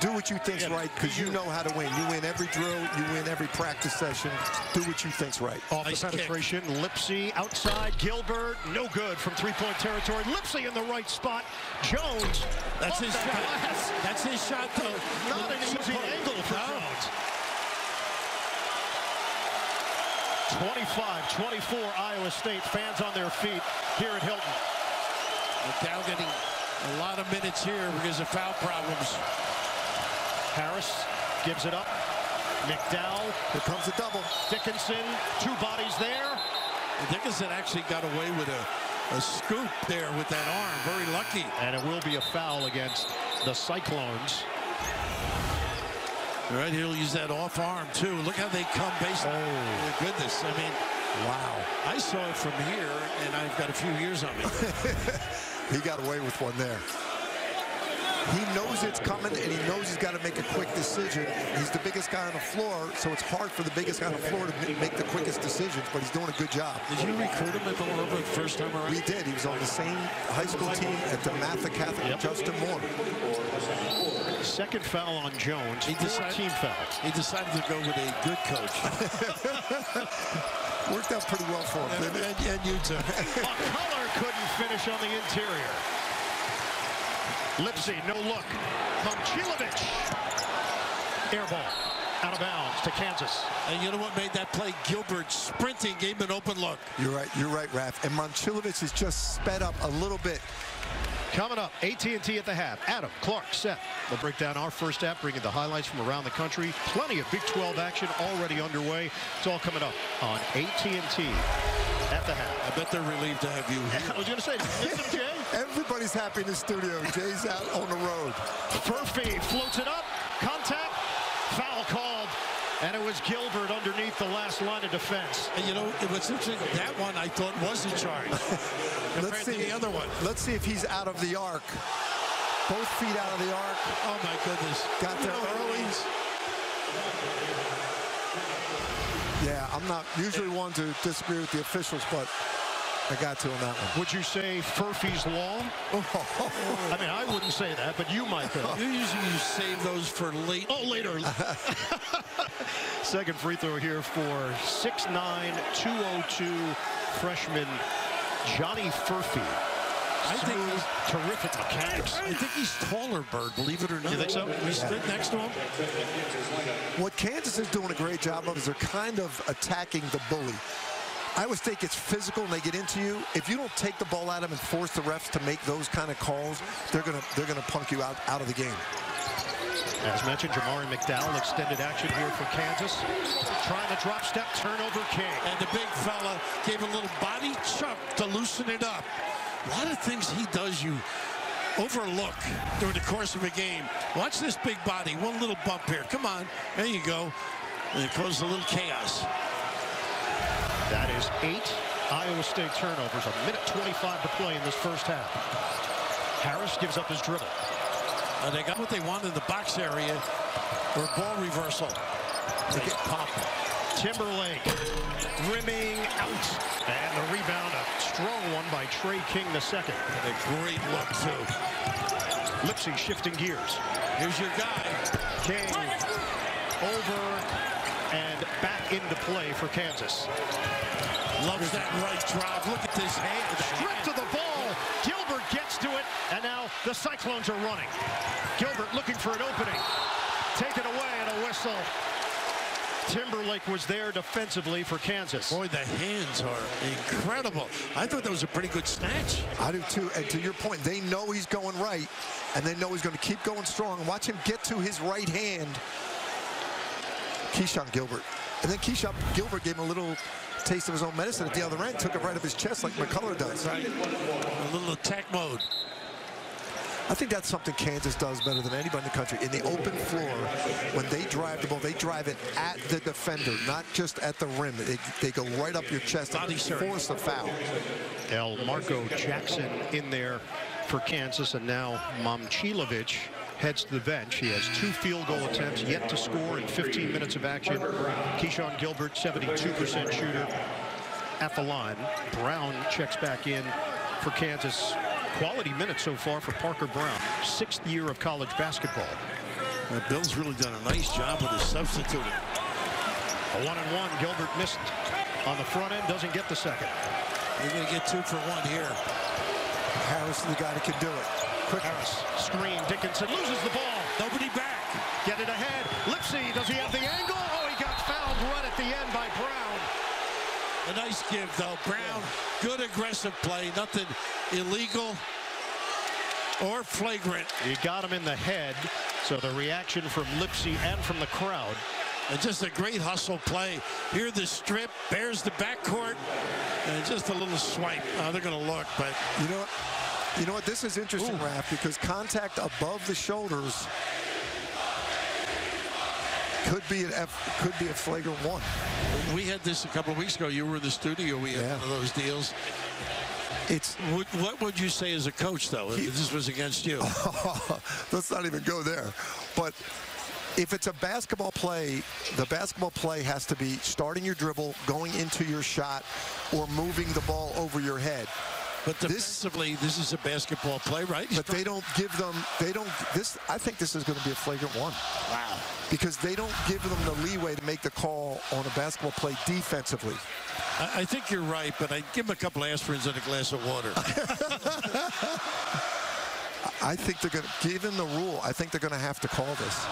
Do what you think's Yeah, right because you know how to win. You win every drill. You win every practice session. Do what you think's right. Off Nice the kick. penetration, Lipsey outside, Gilbert, no good from three-point territory. Lipsey in the right spot. Jones, That's his the shot. glass. That's his shot, though. Not an easy angle for No. Jones. 25-24 Iowa State fans on their feet here at Hilton. McDowell getting a lot of minutes here because of foul problems. Harris gives it up. McDowell, Here comes the double. Dickinson, two bodies there. Dickinson actually got away with a, a scoop there with that arm. Very lucky. And it will be a foul against the Cyclones. All right, he'll use that off arm, too. Look how they come based on. Oh, goodness. I mean, Wow. I saw it from here, and I've got a few years on me. [LAUGHS] He got away with one there. He knows it's coming, and he knows he's got to make a quick decision. He's the biggest guy on the floor, so it's hard for the biggest guy on the floor to make the quickest decisions, but he's doing a good job. Did you recruit him at Villanova the first time around? We did. He was on the same high school team at the Matha Catholic Yep. Justin Moore. Second foul on Jones. He Four decided- team fouls. He decided to go with a good coach. [LAUGHS] Worked out pretty well for him, and, didn't it? and, and you too. McCullar couldn't finish on the interior. Lipsey, no look. Momcilovic. Air ball. Out of bounds to Kansas. and you know what made that play? Gilbert sprinting, gave him an open look. You're right. You're right, Raph. And Momcilovic is just sped up a little bit. Coming up, AT&T at the half. Adam, Clark, Seth. We'll break down our first half, bringing the highlights from around the country. Plenty of Big 12 action already underway. It's all coming up on AT&T at the half. I bet they're relieved to have you here. [LAUGHS] I was going to say, listen, Jay. [LAUGHS] Everybody's happy in the studio. Jay's out on the road. Furphy floats it up. Contact. Foul called. And it was Gilbert underneath the last line of defense. And you know, it what's interesting, that one I thought was a charge [LAUGHS] Let's see the other one. Let's see if he's out of the arc. Both feet out of the arc. Oh, my goodness. Got there You know what it early. Yeah, I'm not usually one to disagree with the officials, but I got to on that one. Would you say Furphy's long? [LAUGHS] I mean, I wouldn't say that, but you might though. You usually save those for late. Oh, later. [LAUGHS] Second free throw here for 6'9", 202 freshman Johnny Furphy. I think he's- terrific mechanics. I think he's taller, Bird, believe it or not. You think so? We stood next to him. What Kansas is doing a great job of is they're kind of attacking the bully. I always think it's physical and they get into you. If you don't take the ball at them and force the refs to make those kind of calls, they're gonna they're gonna punk you out out of the game. As mentioned, Jamari McDowell extended action here for Kansas. Trying to drop step, turnover King. And the big fella gave a little body chuck to loosen it up. A lot of things he does you overlook during the course of a game. Watch this big body. One little bump here. Come on. There you go. And it causes a little chaos. That is eight Iowa State turnovers, a minute 25 to play in this first half. Harris gives up his dribble. They got what they wanted in the box area or ball reversal. They get popped. Timberlake rimming out. And the rebound, a strong one by Tre King II. And a great look, too. Lipsey shifting gears. Here's your guy. King over into play for Kansas. Loves that right drive. Look at this hand. Strip to the ball. Gilbert gets to it. And now the Cyclones are running. Gilbert looking for an opening. Taken away and a whistle. Timberlake was there defensively for Kansas. Boy, the hands are incredible. I thought that was a pretty good snatch. I do too. And to your point, they know he's going right, and they know he's going to keep going strong. Watch him get to his right hand. Keshon Gilbert. And then Keshon Gilbert gave him a little taste of his own medicine at the other end, took it right up his chest like McCullar does. Right. A little attack mode. I think that's something Kansas does better than anybody in the country. In the open floor, when they drive the ball, they drive it at the defender, not just at the rim. They, they go right up your chest Body and surf. force a foul. Elmarko Jackson in there for Kansas, and now Momcilovic heads to the bench. He has two field goal attempts yet to score in 15 minutes of action. Keshon Gilbert, 72% shooter. at the line. Braun checks back in for Kansas. Quality minutes so far for Parker Braun, Sixth year of college basketball. Uh, Bill's really done a nice job with his substituting. A one and one. Gilbert missed on the front end. Doesn't get the second. You're going to get two for one here. Harris is the guy that can do it. Quick Harris. Screen. Dickinson loses the ball. Nobody back. Get it ahead. Lipsey. Does he have the angle? Oh, he got fouled right at the end by Braun. A nice give, though. Braun, good aggressive play. Nothing illegal or flagrant. He got him in the head. So the reaction from Lipsey and from the crowd. And just a great hustle play. Here the strip, bears the backcourt, and just a little swipe. Uh, they're going to look, but... You know what? You know what? This is interesting, Ooh. Raph, because contact above the shoulders could be an F, could be a flagrant one. We had this a couple of weeks ago. You were in the studio. We had yeah. one of those deals. It's what, what, would you say as a coach, though, he, if this was against you? [LAUGHS] let's not even go there. But if it's a basketball play, the basketball play has to be starting your dribble, going into your shot, or moving the ball over your head. But defensively, this, this is a basketball play, right? But they don't give them, they don't, this, I think this is going to be a flagrant one. Wow. Because they don't give them the leeway to make the call on a basketball play defensively. I, I think you're right, but I'd give them a couple aspirins and a glass of water. [LAUGHS] I think they're going to, given the rule, I think they're going to have to call this.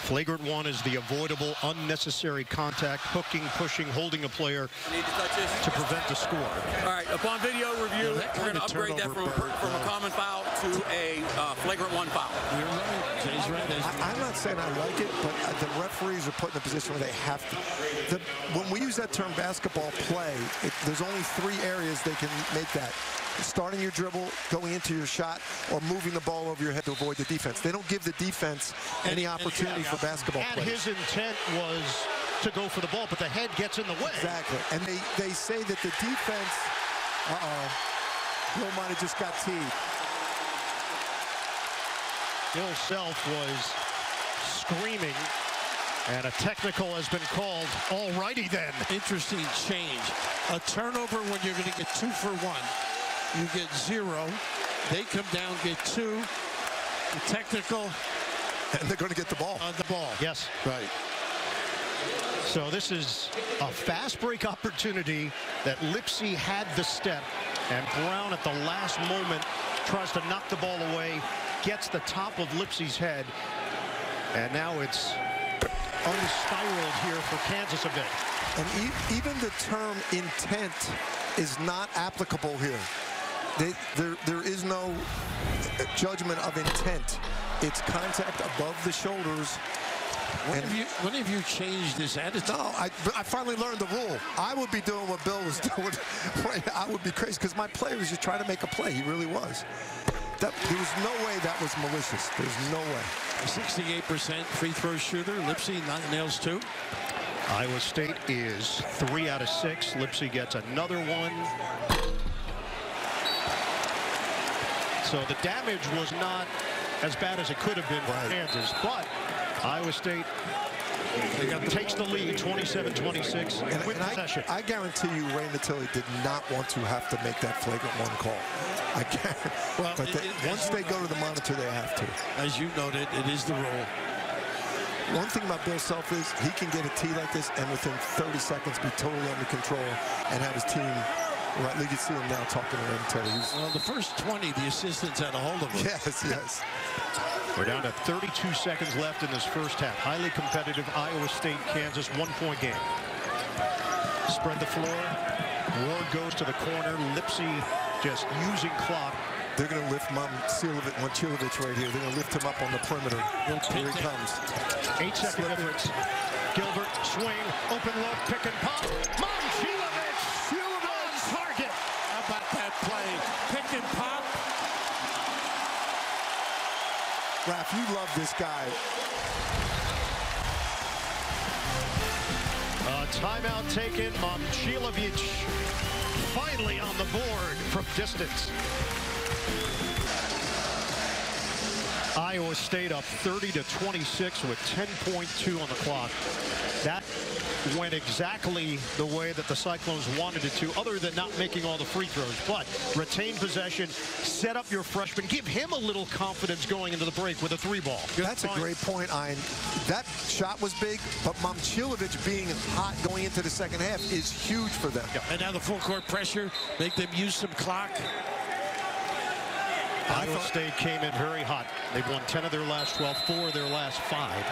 Flagrant one is the avoidable, unnecessary contact, hooking, pushing, holding a player to, to prevent the score. All right, upon video review, yeah, we're going to upgrade that from, from a common foul to a uh, flagrant one foul. You're right. Jay's right. I, am not saying I like it, but uh, the referees are put in a position where they have to. The, when we use that term basketball play, it, there's only three areas they can make that starting your dribble, going into your shot, or moving the ball over your head to avoid the defense. They don't give the defense and, any opportunity and, yeah, for basketball and his intent was to go for the ball, but the head gets in the way. Exactly. And they, they say that the defense, uh-oh, Bill might have just got teed. Bill Self was screaming and a technical has been called. All righty then. Interesting change. A turnover when you're going to get two for one you get zero. They come down, get two. The technical. And they're going to get the ball. On the ball. Yes. Right. So this is a fast break opportunity that Lipsey had the step. And Braun at the last moment tries to knock the ball away, gets the top of Lipsey's head. And now it's unspiraled here for Kansas a bit. And e even the term intent is not applicable here. They, there, there is no uh, judgment of intent. It's contact above the shoulders. When have, you, when have you changed this attitude? No, I, I finally learned the rule. I would be doing what Bill was [LAUGHS] doing. I would be crazy because my player was just trying to make a play. He really was. That, there was no way that was malicious. There's no way. 68% free throw shooter. Lipsey nails two. Iowa State is three out of six. Lipsey gets another one. So the damage was not as bad as it could have been for. Kansas. But Iowa State takes the lead 27-26 and, and I, I, guarantee you Ray Natili did not want to have to make that flagrant one call. I can't. Well, but it, it, once they go to the monitor, they have to. As you noted, it is the rule. One thing about Bill Self is he can get a tee like this and within 30 seconds be totally under control and have his team Right, you see him now talking to him, Teddy. Well, the first 20, the assistants had a hold of him. Yes, yes. We're down to 32 seconds left in this first half. Highly competitive Iowa State, Kansas one-point game. Spread the floor. Ward goes to the corner. Lipsey just using clock. They're going to lift Momcilovic, Momcilovic right here. They're going to lift him up on the perimeter. Here he comes. Eight second difference. Gilbert, swing, open look, pick and pop. Raph, you love this guy. A timeout taken. Momcilovic finally on the board from distance. Iowa State up 30 to 26 with 10.2 on the clock. That went exactly the way that the Cyclones wanted it to, other than not making all the free throws. But retain possession, set up your freshman, give him a little confidence going into the break with a three ball. Good That's point. a great point, Ian. That shot was big, but Momcilovic being hot going into the second half is huge for them. Yep. And now the full court pressure, make them use some clock. Iowa State came in very hot. They've won 10 of their last 12, four of their last five.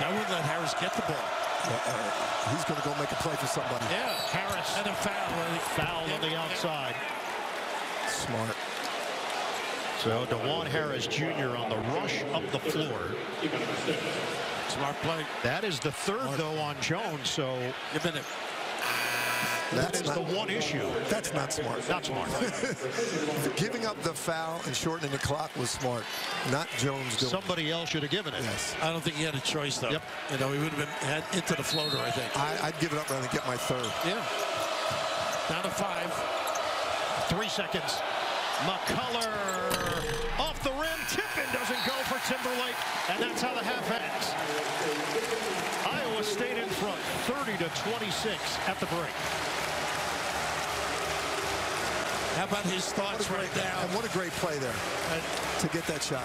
I would let Harris get the ball. Uh, uh, he's going to go make a play for somebody. Yeah, Harris. And a foul. Foul yeah, on the outside. Smart. So Dajuan Harris Jr. on the rush up the floor. Smart play. That is the third, Smart. though, on Jones. So Give it. That's that is not, the one issue. That's not smart. Not smart. [LAUGHS] Giving up the foul and shortening the clock was smart. Not Jones doing it. Somebody else should have given it. Yes. I don't think he had a choice, though. Yep. You know, he would have been had into the floater, I think. I, would give it up rather than get my third. Yeah. Down to five. Three seconds. McCullar off the rim. Tippin doesn't go for Timberlake, and that's how the half ends. Iowa State in front, 30 to 26 at the break. How about his thoughts right now? And what a great play there uh, to get that shot.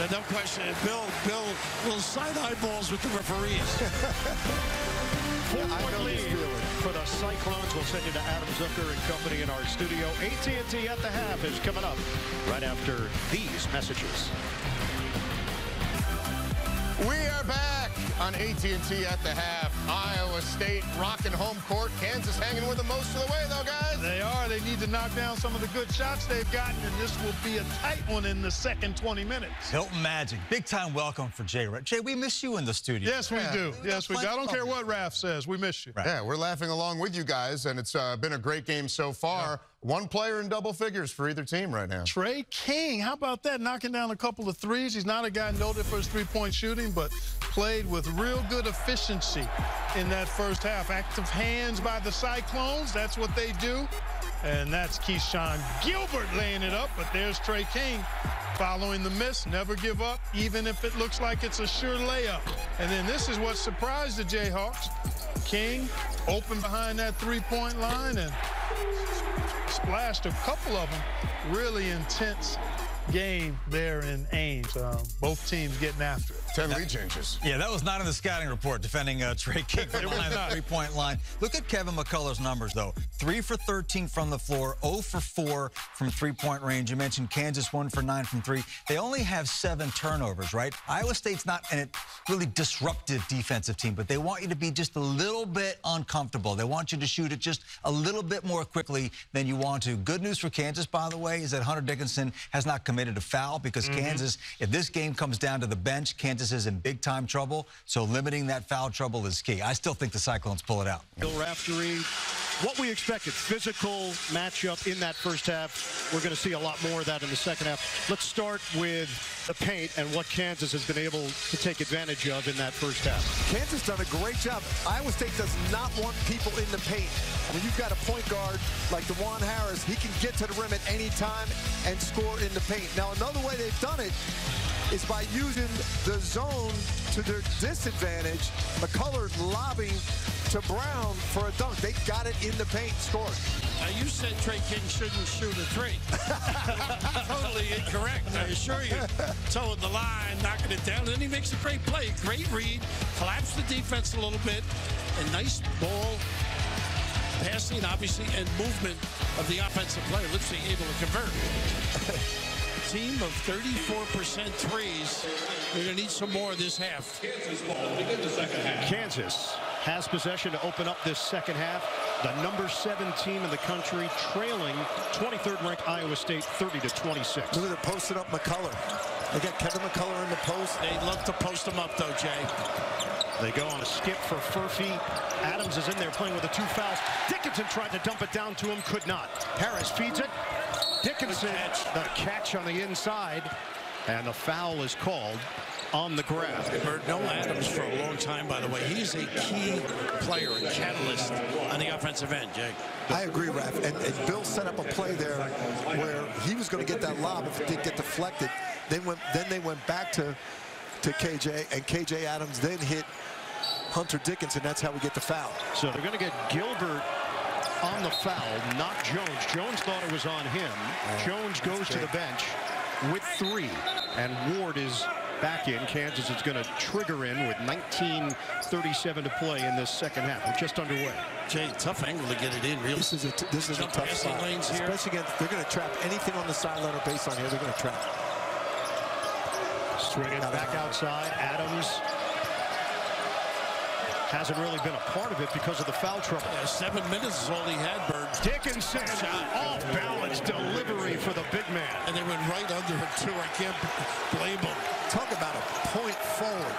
And no question, Bill, Bill will side eyeballs with the referees. [LAUGHS] Four-point lead for the Cyclones. We'll send you to Adam Zucker and company in our studio. AT&T at the half is coming up right after these messages. We are back on AT&T at the half. Iowa State rocking home court. Kansas hanging with them most of the way, though, guys. They are. They need to knock down some of the good shots they've gotten, and this will be a tight one in the second 20 minutes. Hilton Magic. Big time welcome for Jay. Jay, we miss you in the studio. Yes, we yeah. do. Yes, we do. I don't care what Raf says. We miss you. Right. Yeah, we're laughing along with you guys, and it's uh, been a great game so far. Yeah. One player in double figures for either team right now. Tre King, how about that? Knocking down a couple of threes. He's not a guy noted for his three-point shooting, but played with real good efficiency in that first half. Active hands by the Cyclones. That's what they do. And that's Keshon Gilbert laying it up, but there's Tre King following the miss. Never give up, even if it looks like it's a sure layup. And then this is what surprised the Jayhawks. King open behind that three-point line and splashed a couple of them. Really intense game there in Ames. Um, both teams getting after it. 10 lead changes. Yeah, that was not in the scouting report defending uh, Tre King from [LAUGHS] behind the three-point line. Look at Kevin McCullar's numbers, though. 3 for 13 from the floor, 0 for 4 from three-point range. You mentioned Kansas 1 for 9 from 3. They only have 7 turnovers, right? Iowa State's not a really disruptive defensive team, but they want you to be just a little bit uncomfortable. They want you to shoot it just a little bit more quickly than you want to. Good news for Kansas, by the way, is that Hunter Dickinson has not committed a foul because mm -hmm. Kansas, if this game comes down to the bench, Kansas is in big time trouble, so limiting that foul trouble is key. I still think the Cyclones pull it out. Bill Raftery, what we expected, physical matchup in that first half. We're going to see a lot more of that in the second half. Let's start with the paint and what Kansas has been able to take advantage of in that first half. Kansas done a great job. Iowa State does not want people in the paint. When you've got a point guard like Dajuan Harris, he can get to the rim at any time and score in the paint. Now, another way they've done it is by using the zone to their disadvantage. McCullar lobbing to Braun for a dunk. They got it in the paint, scored. Now, you said Tre King shouldn't shoot a three. [LAUGHS] totally incorrect, I assure you. Towing the line, knocking it down, and then he makes a great play. Great read, collapsed the defense a little bit, and nice ball passing, obviously, and movement of the offensive player. Lipsey able to convert. [LAUGHS] team of 34% threes. They're going to need some more this half. Kansas has possession to open up this second half. The number seven team in the country trailing 23rd ranked Iowa State 30 to 26. Look at it posted up McCullar. They got Kevin McCullar in the post. They love to post him up though, Jay. They go on a skip for Furphy. Adams is in there playing with the two fouls. Dickinson tried to dump it down to him, could not. Harris feeds it. Dickinson, the catch on the inside. And the foul is called on the grab. Heard no Adams for a long time, by the way. He's a key player, a catalyst on the offensive end, Jake. I agree, Raf. And, and Bill set up a play there where he was going to get that lob if it didn't get deflected. Then went, then they went back to to KJ, and KJ Adams then hit Hunter Dickinson. That's how we get the foul. So they're going to get Gilbert on the foul, not Jones. Jones thought it was on him. Oh, Jones goes to the bench with three, and Ward is back in. Kansas is going to trigger in with 19:37 to play in this second half. We're just underway. Jay, tough angle to get it in. Really. This is a t- this is a tough passing spot, lanes here. especially against. They're going to trap anything on the sideline or baseline here. They're going to trap. Swing it back outside. Adams hasn't really been a part of it because of the foul trouble. Yeah, seven minutes is all he had, Bird. Dickinson, off balance delivery for the big man. And they went right under him, too. I can't blame him. Talk about a point forward.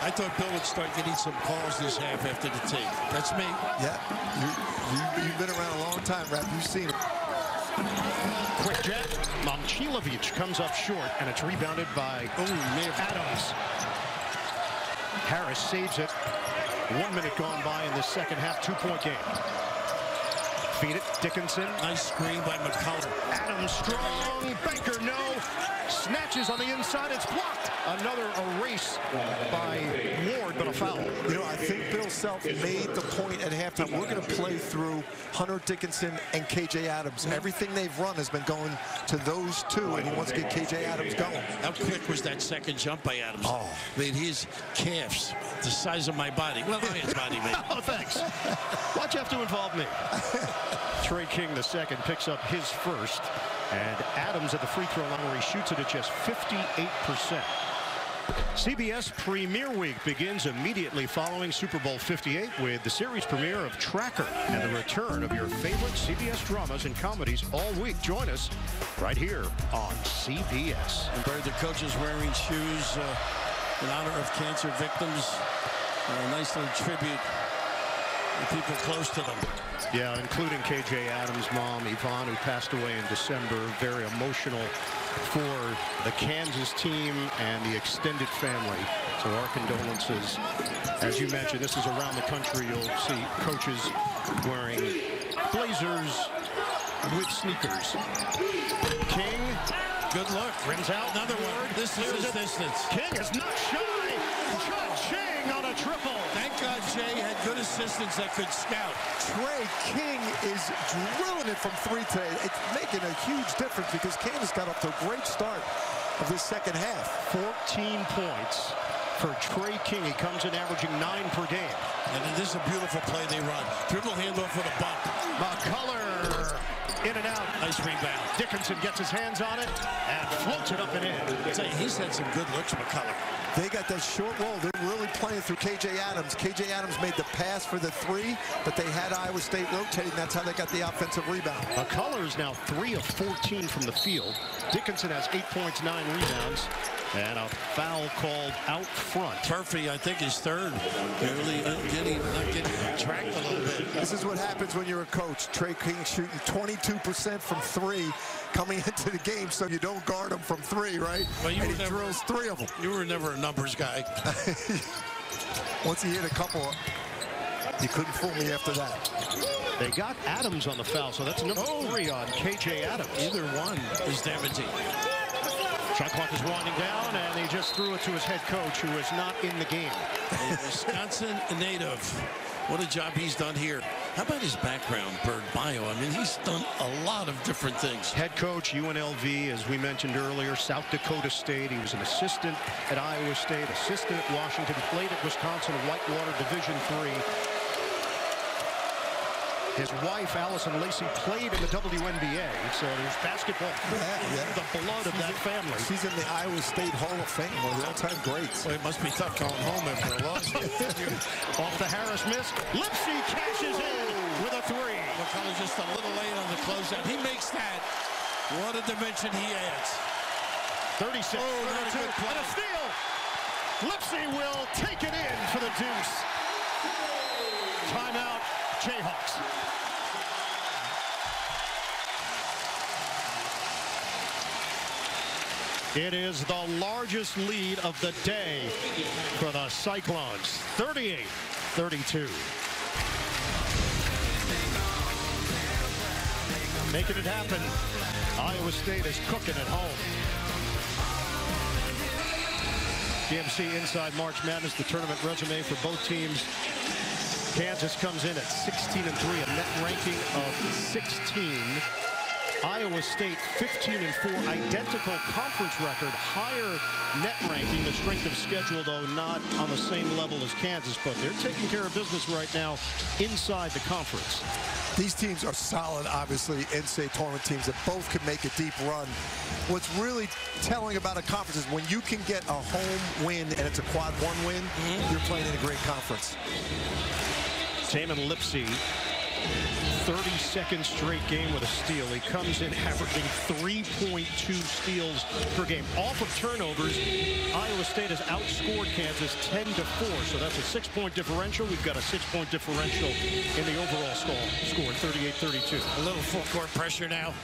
I thought Bill would start getting some calls this half after the tape. That's me. Yeah, you, you, you've been around a long time, Rap. You've seen it. Quick jet. Momcilovic comes up short, and it's rebounded by Adams. Harris saves it. One minute gone by in the second half, two-point game. Feed it, Dickinson. Nice screen by McCullar. Adams strong, Baker no. Snatches on the inside, it's blocked. Another erase by Ward, but a foul. You know, I think Bill Self made the point at halftime. We're going to play through Hunter Dickinson and KJ Adams. Everything they've run has been going to those two, and he wants to get KJ Adams going. How quick was that second jump by Adams? Oh. Made his calves the size of my body. Well, not his body, maybe. [LAUGHS] Oh, thanks. Why'd you have to involve me? [LAUGHS] Tre King, the second, picks up his first. And Adams at the free throw line where he shoots it at just 58%. CBS Premier Week begins immediately following Super Bowl 58 with the series premiere of Tracker and the return of your favorite CBS dramas and comedies all week. Join us right here on CBS. And Bird, the coach is wearing shoes uh, in honor of cancer victims. A nice little tribute to people close to them. Yeah, including KJ Adams' mom, Yvonne, who passed away in December. Very emotional for the Kansas team and the extended family. So our condolences. As you mentioned, this is around the country. You'll see coaches wearing blazers with sneakers. King Good look. rims out. Another one. This is distance. King is not shy. Cha-ching on a triple. Thank God Jay had good assistants that could scout. Tre King is drilling it from three today. It's making a huge difference because Kansas got off to a great start of this second half. 14 points for Tre King. He comes in averaging nine per game. And this is a beautiful play they run. Dribble handoff with a bump. McCullar in and out. Nice rebound. Dickinson gets his hands on it and floats it up and in. Say, he's had some good looks, McCullar. They got that short roll. They're really playing through KJ Adams. KJ Adams made the pass for the three, but they had Iowa State rotating. That's how they got the offensive rebound. McCullar is now 3 of 14 from the field. Dickinson has 8 points, 9 rebounds. And a foul called out front. Furphy, I think, is third. Really uh, getting, not getting tracked a little bit. This is what happens when you're a coach. Tre King shooting 22% from three coming [LAUGHS] into the game, so you don't guard him from three, right? Well, you and were he never- drills three of them. You were never a numbers guy. [LAUGHS] Once he hit a couple, you couldn't fool me after that. They got Adams on the foul, so that's number Oh. 3 on KJ Adams. Either one is damaging. Shot clock is winding down, and he just threw it to his head coach, who is not in the game. A Wisconsin native. What a job he's done here. How about his background, Bird Bio? I mean, he's done a lot of different things. Head coach, UNLV, as we mentioned earlier, South Dakota State. He was an assistant at Iowa State, assistant at Washington, played at Wisconsin, Whitewater Division III. His wife, Alison Lacey, played in the WNBA, so there's basketball [LAUGHS] Yeah, yeah. the blood of that family. She's in the Iowa State Hall of Fame, one of the all-time greats. Well, it must be tough going home after a loss. [LAUGHS] Off the Harris miss, Lipsey cashes in with a three. McCullar just a little late on the closeout. He makes that. What a dimension he adds. 36, Oh, not a 32, and a steal. Lipsey will take it in for the deuce. Timeout, Jayhawks. It is the largest lead of the day for the Cyclones, 38-32. Making it happen. Iowa State is cooking at home. DMC Inside March Madness, the tournament resume for both teams. Kansas comes in at 16 and 3, a net ranking of 16. Iowa State 15 and 4, identical conference record, higher net ranking, the strength of schedule though not on the same level as Kansas, but they're taking care of business right now inside the conference. These teams are solid, obviously, NCAA tournament teams that both can make a deep run. What's really telling about a conference is when you can get a home win and it's a quad one win, mm -hmm. you're playing in a great conference. Tamin Lipsey 32nd straight game with a steal. He comes in [LAUGHS] averaging 3.2 steals per game. Off of turnovers, Iowa State has outscored Kansas 10 to 4. So that's a six-point differential. We've got a six-point differential in the overall score, score 38-32. A little full court pressure now.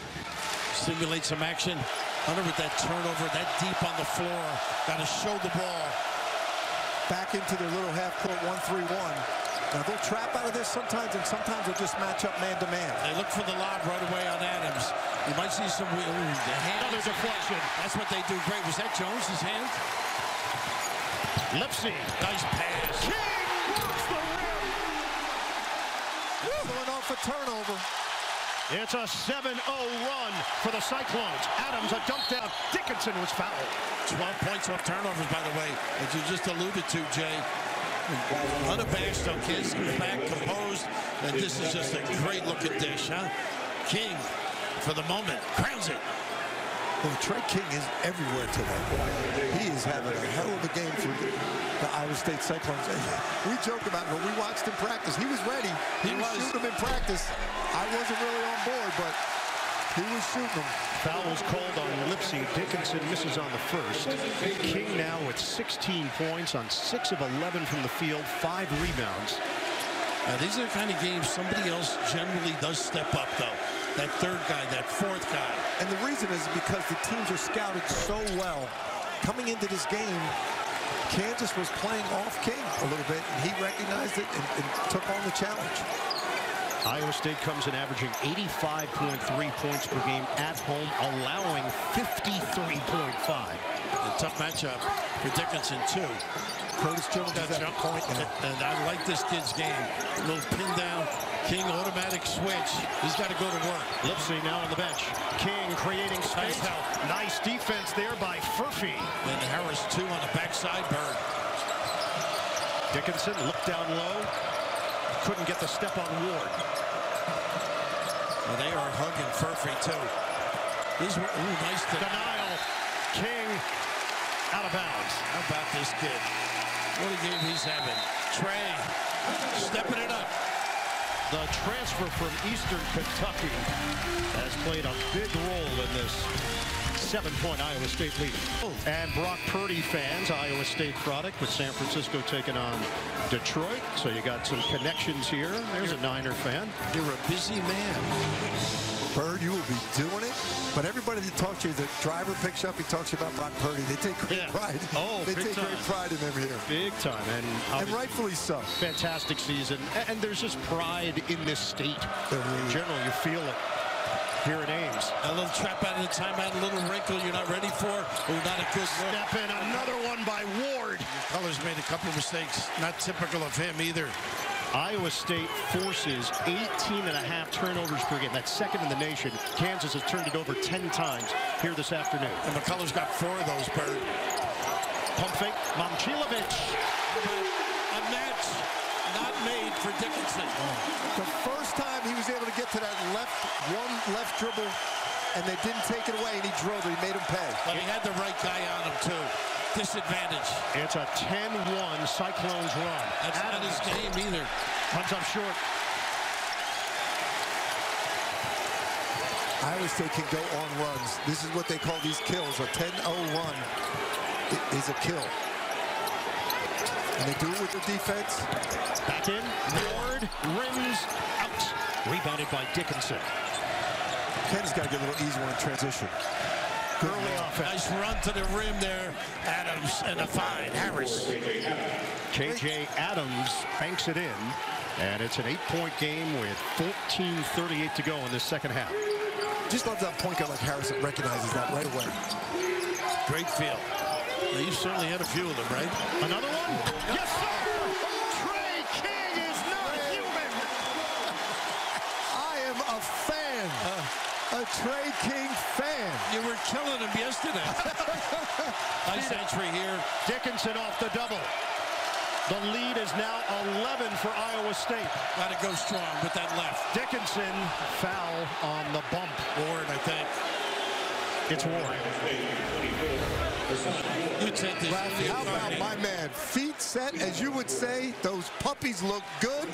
Simulate some action. Hunter with that turnover, that deep on the floor. Got to show the ball. Back into their little half-court 1-3-1. Now they'll trap out of this sometimes, and sometimes they'll just match up man to man. They look for the lob right away on Adams. You might see some ooh, the hand. Another deflection. That's what they do great. Was that Jones's hand? Lipsey, Nice pass. King walks the rim. Going off a turnover. It's a 7-0 run for the Cyclones. Adams a dunk down. Dickinson was fouled. 12 points off turnovers, by the way, as you just alluded to, Jay. Unabashed, okay, comes back, composed, and this is just a great looking dish, huh? King, for the moment, crowns it. Well, Tre King is everywhere today. He is having a hell of a game for the Iowa State Cyclones. [LAUGHS] We joke about it, but we watched him practice. He was ready. He, he was shooting him in practice. I wasn't really on board, but he was shooting them. Foul was called on Lipsey. Dickinson misses on the first. King now with 16 points on 6 of 11 from the field, 5 rebounds. Now, these are the kind of games somebody else generally does step up, though. That third guy, that fourth guy. And the reason is because the teams are scouted so well. Coming into this game, Kansas was playing off King a little bit, and he recognized it and, and took on the challenge. Iowa State comes in averaging 85.3 points per game at home, allowing 53.5. A tough matchup for Dickinson, too. Curtis Jones got jump point, and, and I like this kid's game. A little pin down, King automatic switch. He's got to go to work. Lipsey now on the bench. King creating space. Nice, nice defense there by Furphy. And Harris, too, on the backside, Bird. Dickinson looked down low couldn't get the step on Ward. Well, they are hugging Furphy, too. These were, ooh, nice denial. King out of bounds. How about this kid? What a game he's having. Tre stepping it up. The transfer from Eastern Kentucky has played a big role in this seven-point Iowa State lead. And Brock Purdy fans, Iowa State product with San Francisco taking on Detroit. So you got some connections here. There's a Niner fan. You're a busy man. Bird, you will be doing it. But everybody that talks to you, the driver picks up, he talks about Brock Purdy. They take great yeah. pride. Oh, they take time. great pride in him here. Big time. And, and rightfully so. Fantastic season. And there's just pride in this state. In general, you feel it here at Ames. A little trap out of the timeout, a little wrinkle you're not ready for. Oh, not a good Step in, another one by Ward. Colors made a couple of mistakes. Not typical of him either. Iowa State forces 18 and a half turnovers per game. That's second in the nation. Kansas has turned it over 10 times here this afternoon. And McCullar's got four of those, Bird. Pump fake, Momcilovic. A match not made for Dickinson. The first time he was able to get to that left, one left dribble, and they didn't take it away, and he drove it. He made him pay. But he had the right guy on him, too. Disadvantage. It's a 10-1 Cyclones run. That's Adams. not his game either. Comes up short. Iowa State can go on runs. This is what they call these kills. A 10-0 run is a kill. And they do it with the defense. Back in. Ward rims out. Rebounded by Dickinson. Ken's got to get a little easier in transition. Early offense. Nice run to the rim there. Adams and a fine. Harris. K.J. Adams banks it in. And it's an eight-point game with 14.38 to go in the second half. Just love that point guard like Harris that recognizes that right away. Great feel. You certainly had a few of them, right? Another one? Yes, sir! Tre King is not human! I am a fan. Uh. a Tre King fan. You were killing him yesterday. [LAUGHS] nice entry here. Dickinson off the double. The lead is now 11 for Iowa State. Got to go strong with that left. Dickinson foul on the bump. Ward, I think. It's Ward. You'd take this. Ralph, how about my man? Feet set, as you would say. Those puppies look good,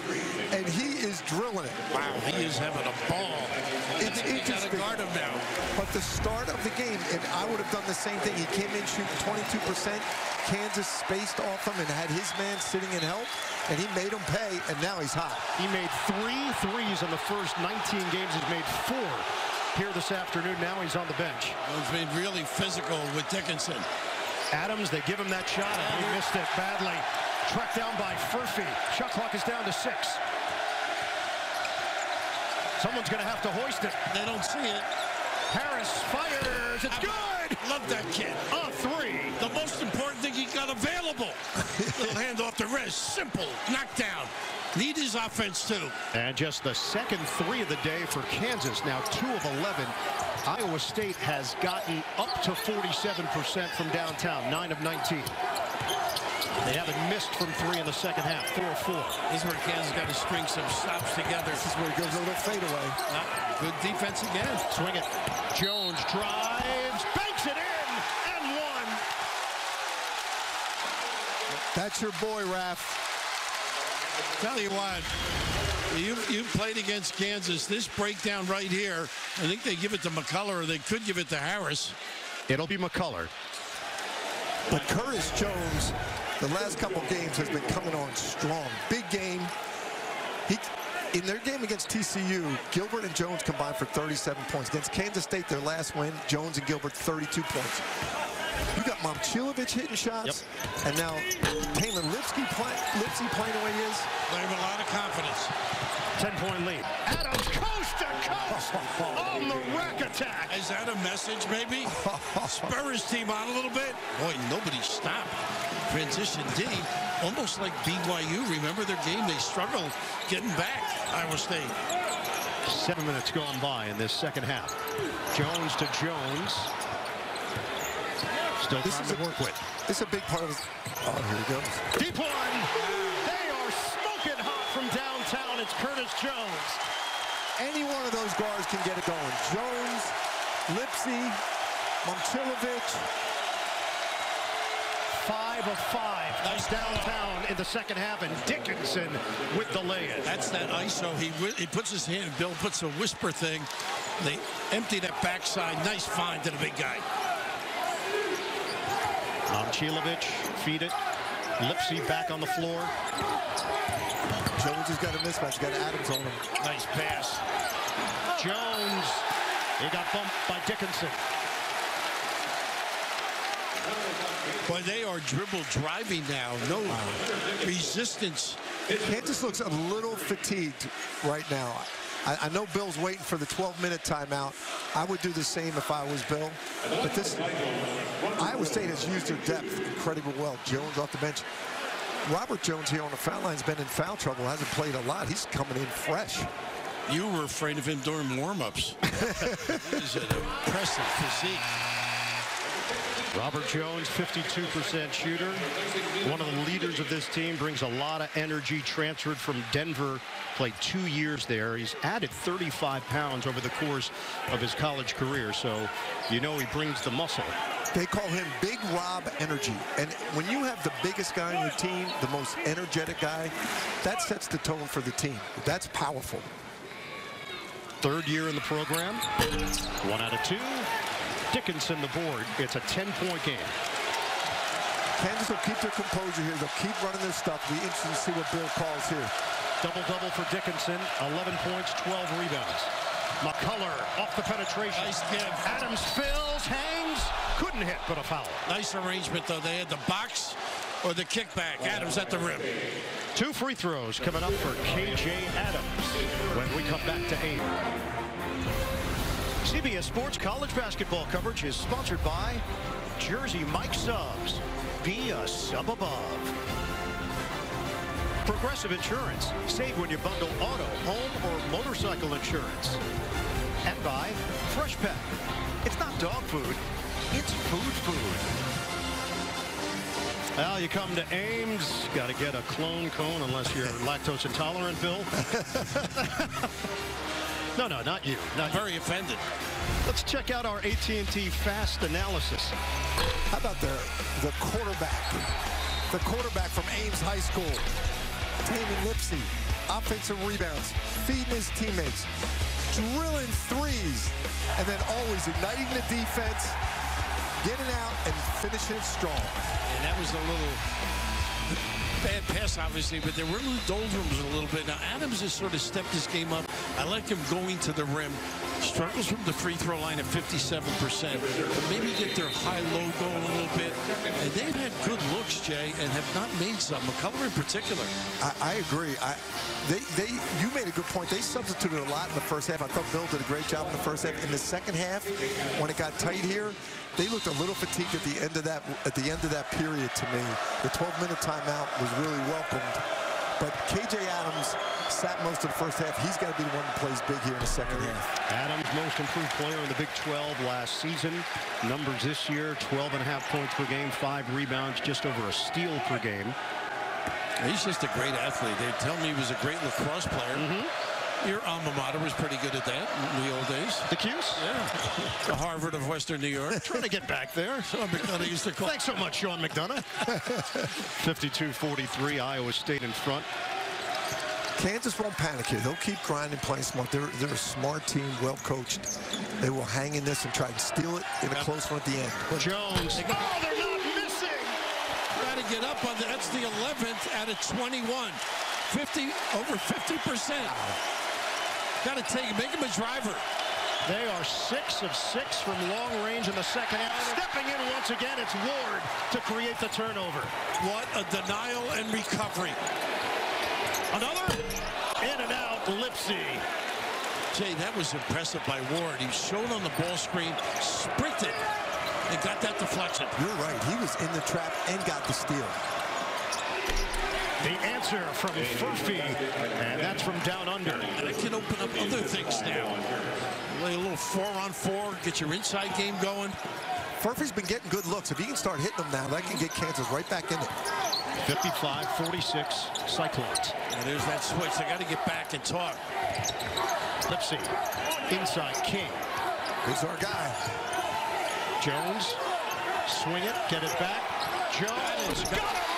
and he is drilling it. Wow, he is having a ball. It's You interesting. guard him now. But the start of the game, and I would have done the same thing. He came in shooting 22%. Kansas spaced off him and had his man sitting in help, and he made him pay, and now he's hot. He made three threes in the first 19 games. He's made four here this afternoon. Now he's on the bench. He's been really physical with Dickinson. Adams, they give him that shot, and he missed it badly. Tracked down by Furphy. Shot clock is down to six. Someone's going to have to hoist it. They don't see it. Harris fires. It's good. Love that kid. A three. The most important thing he got available. [LAUGHS] Little hand off the wrist. Simple. Knockdown. Need his offense, too. And just the second three of the day for Kansas. Now two of 11. Iowa State has gotten up to 47% from downtown. Nine of 19. They haven't missed from three in the second half. Four of four. This is where Kansas got to string some stops together. This is where he goes a little fadeaway. Ah, Good defense again. Swing it. Jones drives, banks it in, and one. That's your boy, Raph. Tell you what, you you played against Kansas. This breakdown right here, I think they give it to McCullar or they could give it to Harris. It'll be McCullar. But Curtis Jones, the last couple games, has been coming on strong. Big game. He, in their game against TCU, Gilbert and Jones combined for 37 points. Against Kansas State, their last win, Jones and Gilbert 32 points. You got Momcilovic hitting shots, and now Taylor Lipsky, play, Lipsey playing the way he is. They have a lot of confidence. 10-point lead. Adams coast to coast [LAUGHS] on the rack attack. Is that a message, maybe? [LAUGHS] Spur his team on a little bit. Boy, nobody stopped. Transition D, almost like BYU. Remember their game? They struggled getting back. Iowa State. Seven minutes gone by in this second half. Jones to Jones. Still This time is to a- work with. This is a big part of his. Oh, here he goes. Deep one. They are smoking hot from downtown. It's Curtis Jones. Any one of those guards can get it going. Jones, Lipsey, Momcilovic. Five of five. Nice downtown in the second half, and Dickinson with the lay-in. That's that ISO. He he puts his hand. Bill puts a whisper thing. They empty that backside. Nice find to the big guy. Momcilovic, feed it. Lipsey back on the floor. Jones has got a mismatch. Got Adams on him. Nice pass. Jones. He got bumped by Dickinson. Boy, they are dribble driving now. No resistance. Kansas looks a little fatigued right now. I, I know Bill's waiting for the 12-minute timeout. I would do the same if I was Bill. But this, Iowa State has used their depth incredibly well. Jones off the bench. Robert Jones here on the foul line has been in foul trouble. Hasn't played a lot. He's coming in fresh. You were afraid of him during warm-ups. [LAUGHS] He's an impressive physique. Robert Jones, 52% shooter. One of the leaders of this team, brings a lot of energy, transferred from Denver, played two years there. He's added 35 pounds over the course of his college career, so you know he brings the muscle. They call him Big Rob Energy. And when you have the biggest guy on your team, the most energetic guy, that sets the tone for the team. That's powerful. Third year in the program. One out of two. Dickinson the board. It's a 10-point game. Kansas will keep their composure here. They'll keep running their stuff. Be interesting to see what Bill calls here. Double-double for Dickinson. 11 points, 12 rebounds. McCullar off the penetration. Nice give. Adams fills, hangs, couldn't hit, but a foul. Nice arrangement, though. They had the box or the kickback. Adams at the rim. Two free throws coming up for K.J. Adams when we come back to eight. CBS Sports college basketball coverage is sponsored by Jersey Mike Subs. Be a sub above. Progressive Insurance. Save when you bundle auto, home, or motorcycle insurance. And by Freshpet. It's not dog food, it's food food. Well, you come to Ames, got to get a clone cone unless you're lactose intolerant, Bill. [LAUGHS] no, no, not you. Not Very you. offended. Let's check out our AT&T fast analysis. How about the the quarterback? The quarterback from Ames High School, Tamin Lipsey, offensive rebounds, feeding his teammates, drilling threes, and then always igniting the defense, getting out and finishing strong. And that was a little bad pass, obviously, but they were in the doldrums a little bit. Now, Adams has sort of stepped his game up. I like him going to the rim. Struggles from the free throw line at 57%. But maybe get their high-low going a little bit. And they've had good looks, Jay, and have not made some. McCullar in particular. I, I agree. I, they, they, you made a good point. They substituted a lot in the first half. I thought Bill did a great job in the first half. In the second half, when it got tight here, they looked a little fatigued at the end of that at the end of that period to me. The 12-minute timeout was really welcomed. But K.J. Adams sat most of the first half. He's got to be the one that plays big here in the second half. Adams, most improved player in the Big 12 last season. Numbers this year, 12 and a half points per game, five rebounds, just over a steal per game. He's just a great athlete. They tell me he was a great lacrosse player. Mm -hmm. Your alma mater was pretty good at that in the old days. The Cuse? Yeah. [LAUGHS] the Harvard of Western New York. Trying to get back there. [LAUGHS] Sean McDonough used to call. Thanks so much, Sean McDonough. [LAUGHS] 52-43, Iowa State in front. Kansas won't panic here. They'll keep grinding, playing smart. They're, they're a smart team, well coached. They will hang in this and try to steal it in a close one at the end. But Jones. Oh, they're not missing. Got to get up on the, that's the 11th out of 21. 50, over 50%. Wow. Got to take, make him a driver. They are six of six from long range in the second half. Stepping in once again, it's Ward to create the turnover. What a denial and recovery. Another in and out, Lipsey. Jay, that was impressive by Ward. He showed on the ball screen, sprinted, and got that deflection. You're right. He was in the trap and got the steal. The answer from Furphy, and that's from down under. And it can open up other things now. Play a little four-on-four, get your inside game going. Furphy's been getting good looks. If he can start hitting them now, that can get Kansas right back in it. 55-46 Cyclones. And there's that switch. They got to get back and talk. Lipsey, inside King. He's our guy. Jones, swing it, get it back. Jones, got it!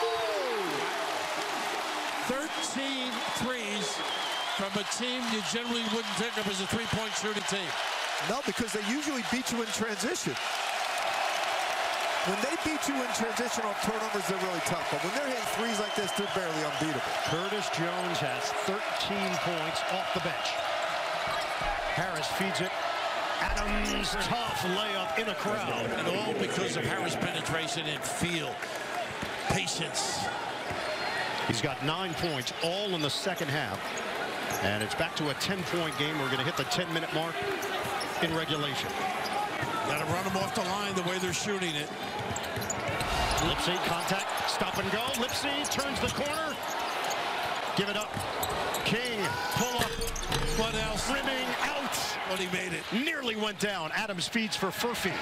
13 threes from a team you generally wouldn't think of as a three-point shooting team. No, because they usually beat you in transition. When they beat you in transition off turnovers, they're really tough. But when they're hitting threes like this, they're barely unbeatable. Curtis Jones has 13 points off the bench. Harris feeds it. Adams, tough layup in a crowd. And all because of Harris' penetration and feel. Patience. He's got nine points, all in the second half. And it's back to a 10-point game. We're going to hit the 10-minute mark in regulation. Got to run them off the line the way they're shooting it. Lipsey, contact, stop and go. Lipsey turns the corner. Give it up. King, pull up. What else? Rimming out. But he made it. Nearly went down. Adams feeds for Furphy.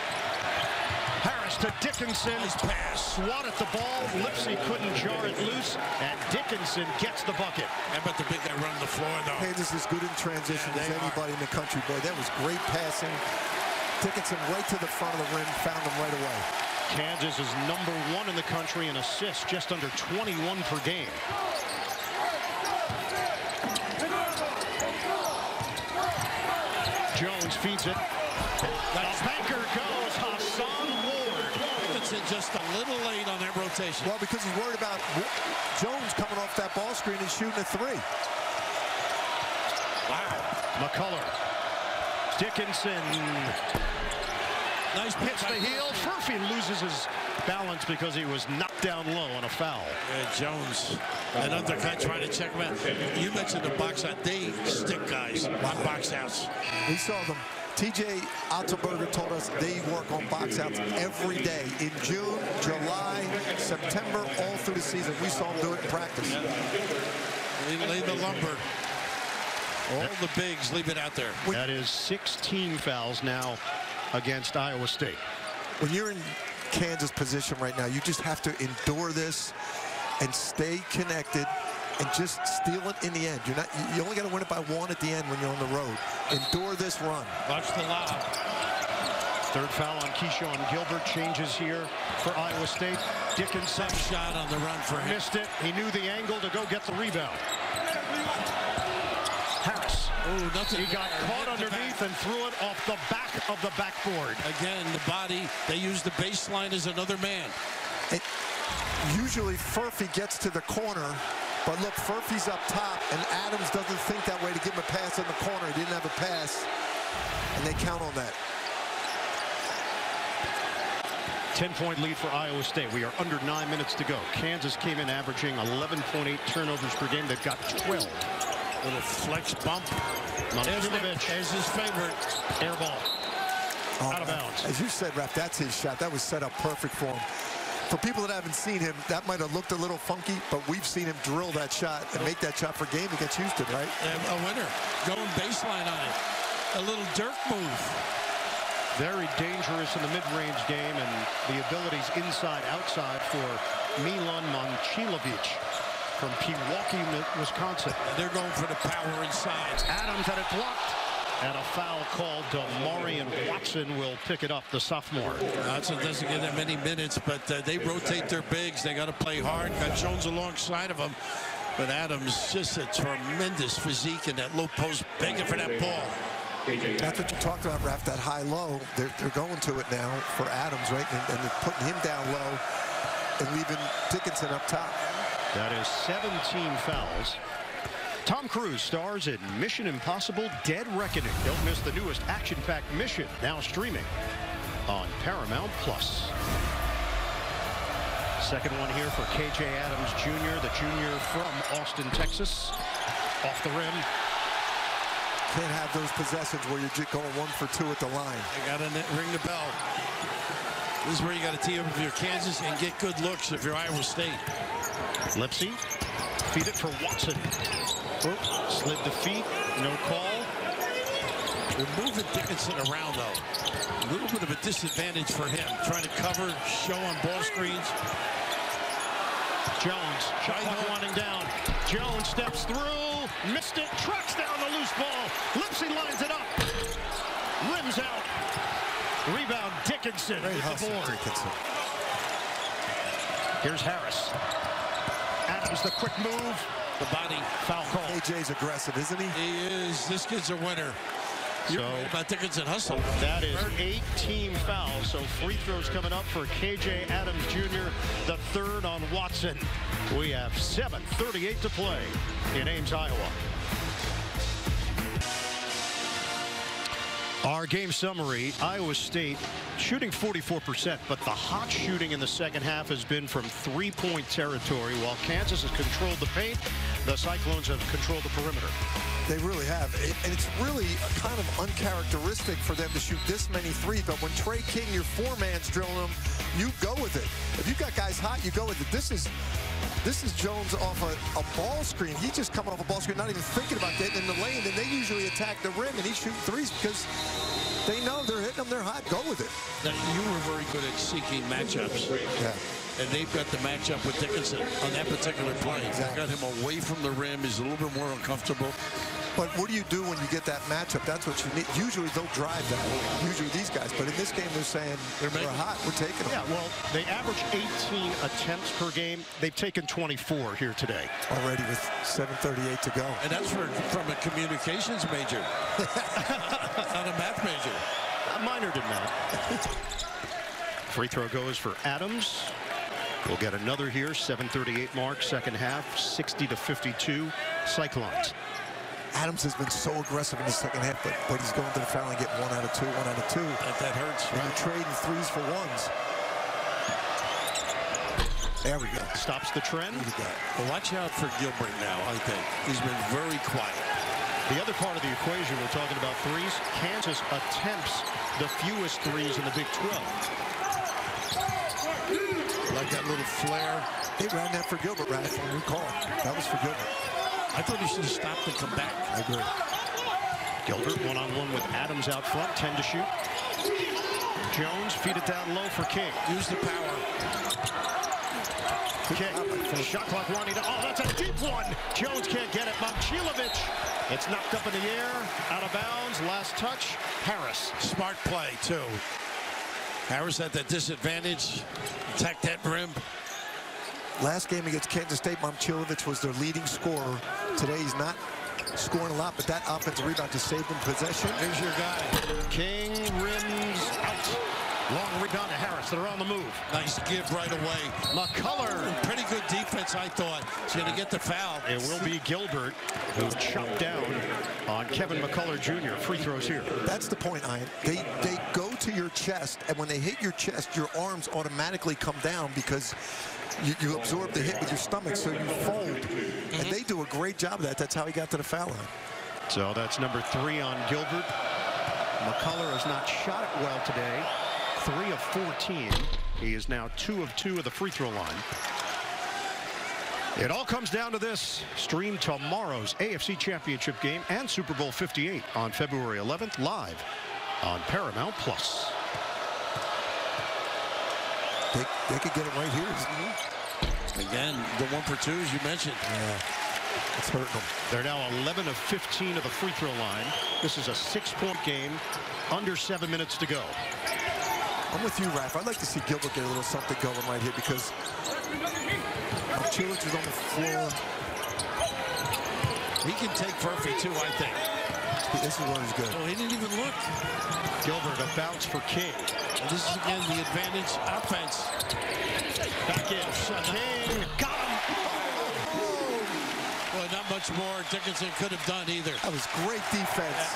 Harris to Dickinson. Nice pass. Swat at the ball. Lipsey couldn't jar it loose. And Dickinson gets the bucket. How about the big guy running the floor, though? Kansas is good in transition yeah, as anybody are. in the country. Boy, that was great passing. Dickinson right to the front of the rim, found him right away. Kansas is number one in the country in assists, just under 21 per game. Jones feeds it. The banker goes Hason just a little late on that rotation. Well, because he's worried about Jones coming off that ball screen and shooting a three. Wow. McCullar. Dickinson. Nice hits the heel. Furphy loses his balance because he was knocked down low on a foul. Yeah, Jones, an undercut trying to check him out. You mentioned the box out. They stick guys on box outs. We saw them TJ Otzelberger told us they work on box outs every day in June, July, September, all through the season. We saw them do it in practice. They lay the lumber. All the bigs leave it out there. That is 16 fouls now against Iowa State. When you're in Kansas position right now, you just have to endure this and stay connected and just steal it in the end. You're not. You only got to win it by one at the end when you're on the road. Endure this run. Watch the lob. Third foul on Keshon Gilbert changes here for Iowa State. Dickinson shot on the run for him. Missed it. He knew the angle to go get the rebound. Harris. Ooh, nothing. He got caught underneath and threw it off the back of the backboard. Again, the body. They use the baseline as another man. It, usually Furphy gets to the corner, but look, Furphy's up top, and Adams doesn't think that way to give him a pass in the corner. He didn't have a pass, and they count on that. 10-point lead for Iowa State. We are under nine minutes to go. Kansas came in averaging 11.8 turnovers per game. They've got 12. Little flex bump. Momcilovic There's his favorite. air ball. Oh, Out of bounds. As you said, Raf, that's his shot. That was set up perfect for him. For people that haven't seen him, that might have looked a little funky, but we've seen him drill that shot and make that shot for game against Houston, right? And a winner. Going baseline on it. A little Dirk move. Very dangerous in the mid-range game and the abilities inside outside for Milan Momcilovic from Pewaukee, Wisconsin. They're going for the power inside. Adams had it blocked. And a foul called to Marion Watson will pick it up, the sophomore. Watson doesn't get that many minutes, but uh, they rotate their bigs. They got to play hard. Got Jones alongside of him. But Adams, just a tremendous physique in that low post, begging for that ball. That's what you talked about, Raf, that high-low. They're, they're going to it now for Adams, right? And, and they're putting him down low and leaving Dickinson up top. That is 17 fouls. Tom Cruise stars in Mission Impossible Dead Reckoning. Don't miss the newest action-packed mission, now streaming on Paramount Plus. Second one here for K.J. Adams Jr., the junior from Austin, Texas. Off the rim. Can't have those possessions where you're just going one for two at the line. I got to ring the bell. This is where you got to tee up if you're Kansas and get good looks if you're Iowa State. Lipsey. Feed it for Watson. Oop, slid the feet. No call. They're moving Dickinson around, though. A little bit of a disadvantage for him. Trying to cover, show on ball screens. Jones, shot clock winding down. Jones steps through, missed it, tracks down the loose ball. Lipsey lines it up. Rims out. Rebound, Dickinson Great with the hustle, board. Dickinson. Here's Harris. Adams, the quick move. The body. Foul call. AJ's aggressive, isn't he? He is. This kid's a winner. You're So- right about Dickinson hustle. That is eight team fouls. So free throws coming up for KJ Adams Jr., the third on Watson. We have 7.38 to play in Ames, Iowa. Our game summary, Iowa State shooting 44%, but the hot shooting in the second half has been from three-point territory. While Kansas has controlled the paint, the Cyclones have controlled the perimeter. They really have. And it's really kind of uncharacteristic for them to shoot this many threes. But when Tre King, your four-man's drilling them, you go with it. If you've got guys hot, you go with it. This is this is Jones off a, a ball screen. He's just coming off a ball screen, not even thinking about getting in the lane. And they usually attack the rim, and he's shooting threes because they know they're hitting them. They're hot. Go with it. Now, you were very good at seeking matchups. Yeah. And they've got the matchup with Dickinson on that particular play. They've got him away from the rim. He's a little bit more uncomfortable. But what do you do when you get that matchup? That's what you need. Usually they'll drive that. Usually these guys. But in this game, they're saying They're we're hot. We're taking them. Yeah, well, they average 18 attempts per game. They've taken 24 here today. Already with 7:38 to go. And that's for, from a communications major, [LAUGHS] not a math major. A minor did not. [LAUGHS] Free throw goes for Adams. We'll get another here, 7:38 mark, second half, 60 to 52, Cyclones. Adams has been so aggressive in the second half, but, but he's going to the foul and get one out of two, one out of two. That, that hurts. When you're trading threes for ones. There we go. Stops the trend. Look at that. Well, watch out for Gilbert now, I think. He's been very quiet. The other part of the equation, we're talking about threes. Kansas attempts the fewest threes in the Big 12. Like that little flare. They ran that for Gilbert, right? on your call. That was for Gilbert. I thought he should have stopped and come back. I agree. Gilbert one-on-one with Adams out front, 10 to shoot. Jones feed it down low for King. Use the power. King, shot clock winding down. Oh, that's a deep one. Jones can't get it. Momcilovic. It's knocked up in the air, out of bounds. Last touch, Harris. Smart play, too. Harris had that disadvantage. Attack that rim. Last game against Kansas State, Momcilovic was their leading scorer. Today he's not scoring a lot, but that offensive rebound to save them possession. There's your guy. King rims out. Long rebound to Harris. They're on the move. Nice give right away. McCullar. Pretty good defense, I thought. He's going to get the foul. It will be Gilbert who chopped down on Kevin McCullar Jr. Free throws here. That's the point, Ian. They they go to your chest, and when they hit your chest, your arms automatically come down because you, you absorb the hit with your stomach, so you fold. And mm-hmm. they do a great job of that. That's how he got to the foul line. So that's number three on Gilbert. McCullar has not shot it well today. Three of 14. He is now two of two of the free throw line. It all comes down to this. Stream tomorrow's AFC Championship game and Super Bowl 58 on February 11th live on Paramount Plus. They, they could get it right here. Mm-hmm. Again, the one for two, as you mentioned. Yeah, it's hurting them. They're now 11 of 15 of the free throw line. This is a six-point game, under seven minutes to go. I'm with you, Raph. I'd like to see Gilbert get a little something going right here because Chilich is on the floor. He can take perfect, too, I think. This is one he's good. Oh, he didn't even look. Gilbert, a bounce for King. And this is, again, the advantage offense. Back in. King got him. Oh. Well, not much more Dickinson could have done either. That was great defense.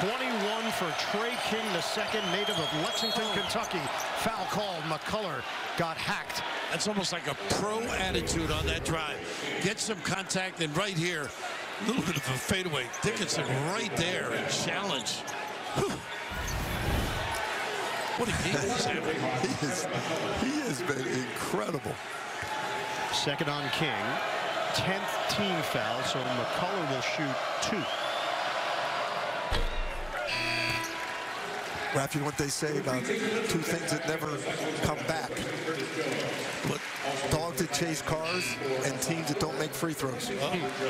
21 for Tre King, the second native of Lexington, oh. Kentucky. Foul call. McCullar got hacked. That's almost like a pro attitude on that drive. Get some contact, and right here, a little bit of a fadeaway. Dickinson right there and challenge. Whew. What a game he's having. He, is, he has been incredible. Second on King. 10th team foul, so McCullar will shoot two. Raph, you know what they say about two things that never come back? What? Dogs that chase cars and teams that don't make free throws.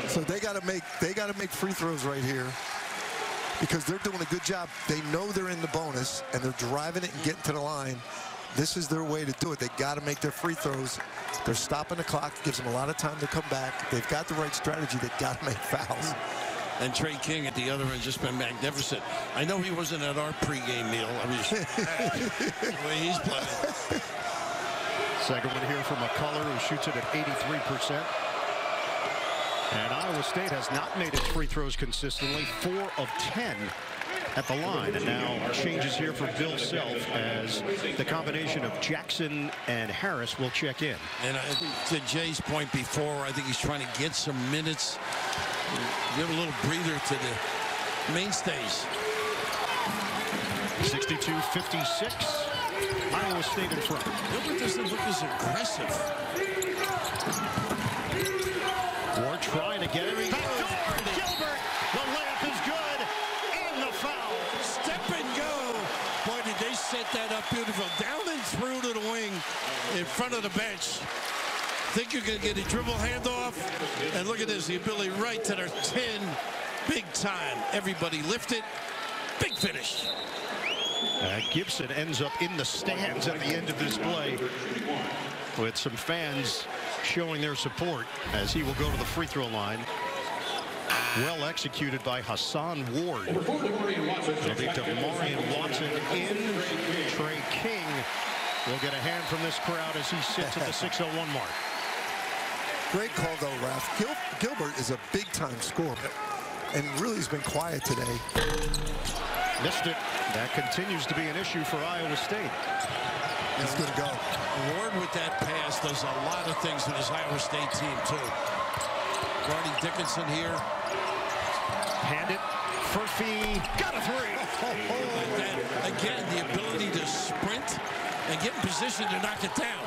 So they got to make they got to make free throws right here because they're doing a good job. They know they're in the bonus and they're driving it and getting to the line. This is their way to do it. They got to make their free throws. They're stopping the clock. Gives them a lot of time to come back. They've got the right strategy. They got to make fouls. And Tre King at the other end just been magnificent. I know he wasn't at our pregame meal. I mean, [LAUGHS] the way he's playing. Second one here for McCullar, who shoots it at 83%. And Iowa State has not made its free throws consistently. Four of 10 at the line. And now changes here for Bill Self as the combination of Jackson and Harris will check in. And to Jay's point before, I think he's trying to get some minutes, give a little breather to the mainstays. 62-56. Iowa State in front. Gilbert doesn't look as aggressive. Trying to get it. Back door, Gilbert. The layup is good. And the foul. Step and go. Boy, did they set that up beautiful. Down and through to the wing in front of the bench. Think you're going to get a dribble handoff. And look at this, the ability right to their 10. Big time. Everybody lifted. Big finish. Uh, Gibson ends up in the stands at the end of this play with some fans showing their support as he will go to the free throw line. Well executed by Hason Ward. It'll be Demarion Watson in. Tre King will get a hand from this crowd as he sits at the [LAUGHS] 601 mark. Great call, though, Raph. Gil Gilbert is a big-time scorer and really has been quiet today. Missed it. That continues to be an issue for Iowa State. He's going to go. Ward with that pass does a lot of things for his Iowa State team, too. Guarding Dickinson here. Hand it. Furphy got a three. Oh, oh, oh. Again, again, the ability to sprint and get in position to knock it down.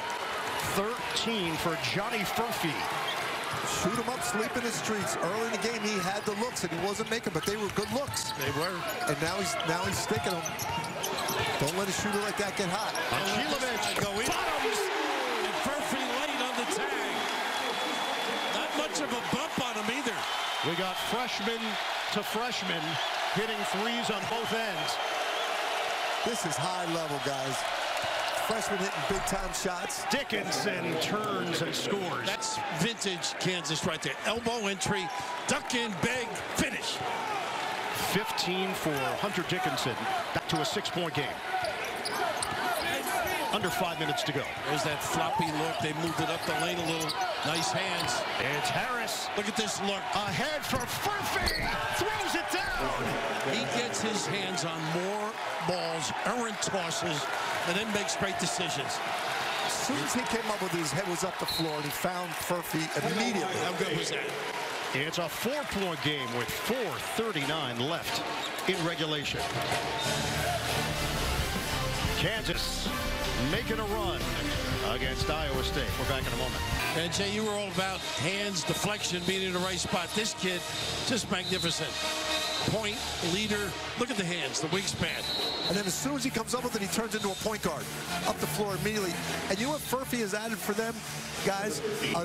13 for Johnny Furphy. Shoot him up, sleep in the streets. Early in the game, he had the looks, and he wasn't making, but they were good looks. They were. And now he's now he's sticking them. Don't let a shooter like that get hot. Momcilovic Go in. bottoms. And Furphy late on the tag. Not much of a bump on him either. We got freshman to freshman hitting threes on both ends. This is high level, guys. Freshman hitting big time shots. Dickinson turns and scores. That's vintage Kansas right there. Elbow entry, duck in, big, finish. 15 for Hunter Dickinson. Back to a six-point game. Under five minutes to go. There's that floppy look. They moved it up the lane a little. Nice hands. It's Harris Look at this look. ahead for Furphy. Throws it down. He gets his hands on more balls, errant tosses, and then makes great decisions. As soon as he came up with his head was up the floor, and he found Furphy immediately. How good was that? It's a four-point game with 4.39 left in regulation. Kansas making a run against Iowa State. We're back in a moment. And Jay, you were all about hands, deflection, being in the right spot. This kid, just magnificent. Point, leader. Look at the hands, the wingspan. And then as soon as he comes up with it, he turns into a point guard. Up the floor immediately. And you know what Furphy has added for them? Guys,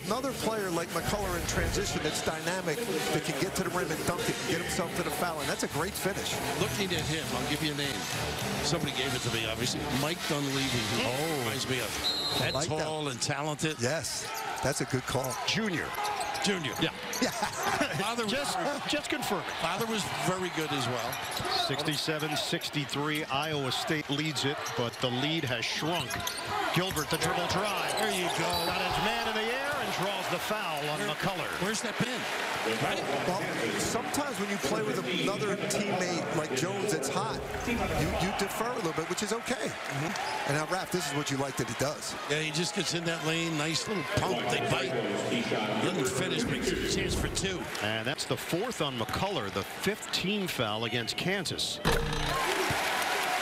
another player like McCullar in transition that's dynamic, that can get to the rim and dunk it, and get himself to the foul. And that's a great finish. Looking at him, I'll give you a name. Somebody gave it to me, obviously. Mike Dunleavy, who Oh. reminds me of that like that. tall and talented. Yes, that's a good call. Junior. Junior. Yeah. [LAUGHS] Father was, Just, just confirming. father was very good as well. 67-63. Iowa State leads it, but the lead has shrunk. Gilbert, the dribble drive. There you go. Got his man in the air and draws the foul on McCullar. Where's that pin? Right? Well, sometimes when you play with another teammate like Jones that's hot, you, you defer a little bit, which is okay. Mm-hmm. And now, Raph, this is what you like that he does. Yeah, he just gets in that lane. Nice little pump. They bite. Doesn't finish, but gets a chance for two. And that's the fourth on McCullar, the fifth team foul against Kansas.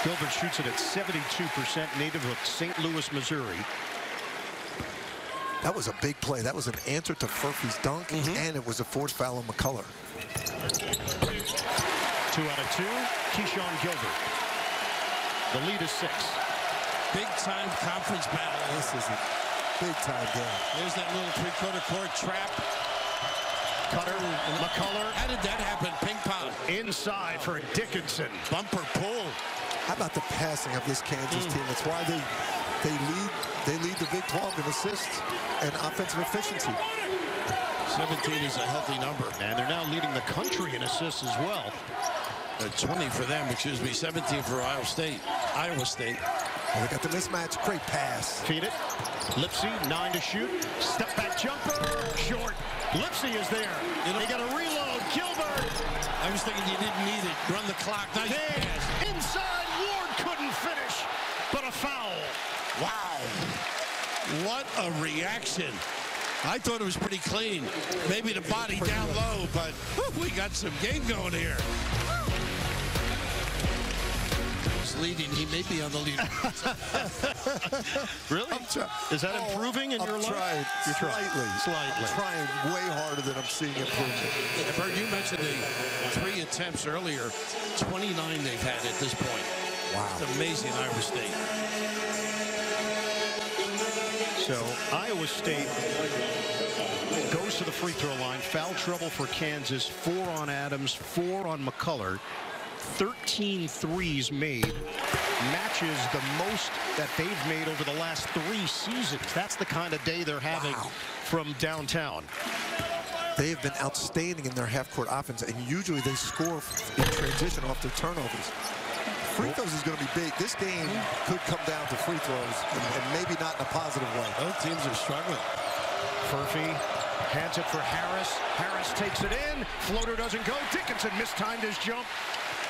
Gilbert shoots it at 72%, native of St. Louis, Missouri. That was a big play. That was an answer to Furphy's dunk, mm-hmm. and it was a forced foul on McCullar. Two out of two, Keshon Gilbert. The lead is six. Big time conference battle. This is a big time game. There's that little three-quarter court trap. Cutter, McCullar, How did that happen? Ping pong. inside for Dickinson. Bumper pull. How about the passing of this Kansas team? That's why they they lead they lead the Big 12 in assists and offensive efficiency. 17 is a healthy number. And they're now leading the country in assists as well. Uh, 20 for them, excuse me. 17 for Iowa State. Iowa State. Well, they got the mismatch. Great pass. Feed it. Lipsey, nine to shoot. Step back jumper. Short. Lipsey is there. They got a reload. Gilbert. I was thinking you didn't need it. Run the clock. Nice Big. pass. Inside. Ward couldn't finish. But a foul. Wow. What a reaction. I thought it was pretty clean. Maybe the body down low, but whew, we got some game going here. He's leading. He may be on the lead. [LAUGHS] Really? Is that improving in oh, I'm your life? trying. You're trying. Slightly. Slightly. Trying way harder than I'm seeing improvement. Bert, you mentioned the three attempts earlier. 29 they've had at this point. Wow. It's amazing, Iowa State. So Iowa State goes to the free throw line. Foul trouble for Kansas. Four on Adams, four on McCullar. 13 threes made. Matches the most that they've made over the last three seasons. That's the kind of day they're having Wow. from downtown. They have been outstanding in their half-court offense, and usually they score in transition off their turnovers. Free throws is going to be big. This game could come down to free throws, and, and maybe not in a positive way. Both teams are struggling. Furphy hands it for Harris. Harris takes it in. Floater doesn't go. Dickinson mistimed his jump.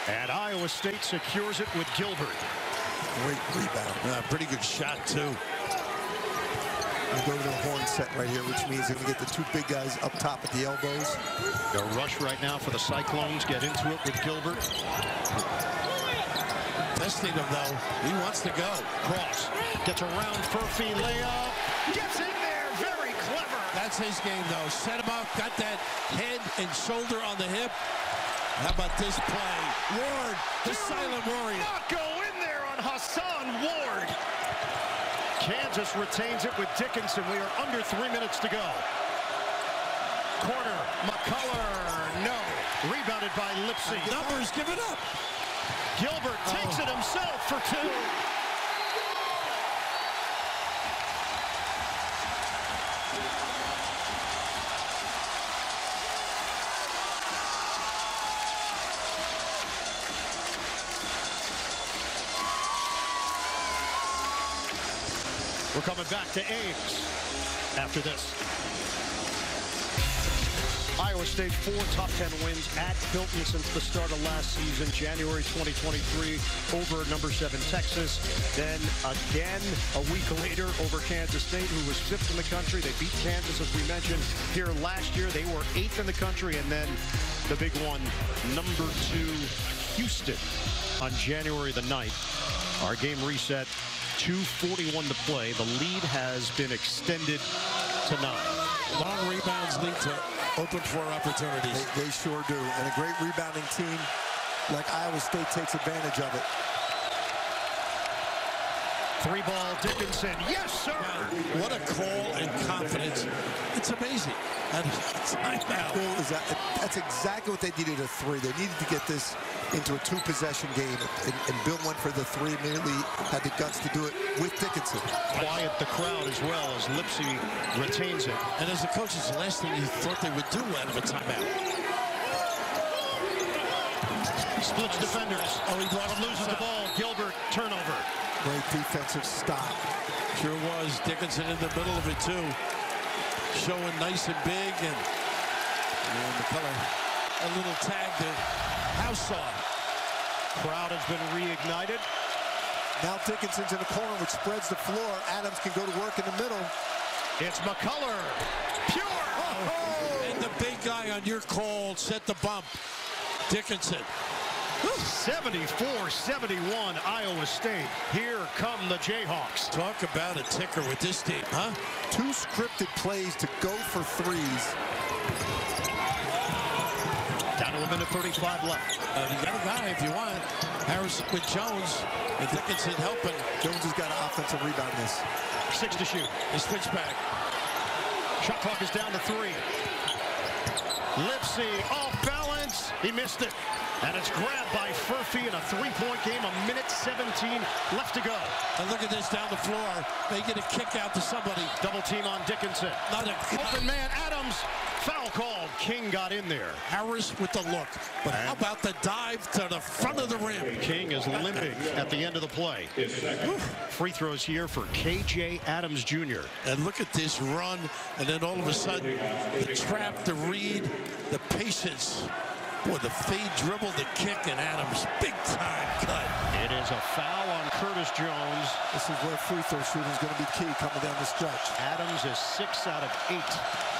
And Iowa State secures it with Gilbert. Great rebound. Uh, pretty good shot, too. We go to the horn set right here, which means they're going to get the two big guys up top at the elbows. The rush right now for the Cyclones. Get into it with Gilbert. Testing him, though. He wants to go. Cross. Gets around Furphy. Layup. Gets in there. Very clever. That's his game, though. Set him up. Got that head and shoulder on the hip. How about this play? Ward, the Do silent warrior. Not go in there on Hason Ward. Kansas retains it with Dickinson. We are under three minutes to go. Corner. McCullar. No. Rebounded by Lipsey. Numbers, give it up. Gilbert takes it himself for two. We're coming back to Ames after this. Iowa State four top 10 wins at Hilton since the start of last season, January 2023, over number seven Texas. Then again a week later over Kansas State, who was fifth in the country. They beat Kansas, as we mentioned here last year. They were eighth in the country, and then the big one, number two Houston on January the 9th. Our game reset, 241 to play. The lead has been extended to nine. Long rebounds lead to open for opportunities. They, they sure do. And a great rebounding team like Iowa State takes advantage of it. Three ball Dickinson. Yes, sir. What a call and confidence. It's amazing. And timeout. Bill, that, that's exactly what they needed a three. They needed to get this into a two-possession game, and, and Bill went for the three, immediately had the guts to do it with Dickinson. Quiet the crowd as well as Lipsey retains it. And as a coach, it's the last thing you thought they would do out of a timeout. Splits defenders. Oh, he lost loses the ball. Gilbert turnover. Great defensive stop. Sure was. Dickinson in the middle of it, too. Showing nice and big. And, and McCullar, a little tag to Hason. Crowd has been reignited. Now Dickinson's in the corner, which spreads the floor. Adams can go to work in the middle. It's McCullar. Pure. Oh, And the big guy on your call set the bump. Dickinson. 74-71 Iowa State. Here come the Jayhawks. Talk about a ticker with this team, huh? Two scripted plays to go for threes. Down to a minute 35 left. Uh, you got a guy if you want. Harris with Jones and Dickinson helping. Jones has got an offensive rebound this. Six to shoot. They switch back. Shot clock is down to three. Lipsey off balance. He missed it. And it's grabbed by Furphy in a three-point game. A minute 17 left to go. And look at this down the floor. They get a kick out to somebody. Double team on Dickinson. Not a Open man, Adams. Foul called. King got in there. Harris with the look. But how about the dive to the front of the rim? King is limping at the end of the play. Free throws here for KJ Adams Jr. And look at this run. And then all of a sudden, the trap, the read, the patience. Boy, the fade dribble, the kick, and Adams, big time cut. It is a foul on Curtis Jones. This is where free throw shooting is going to be key coming down the stretch. Adams is six out of eight.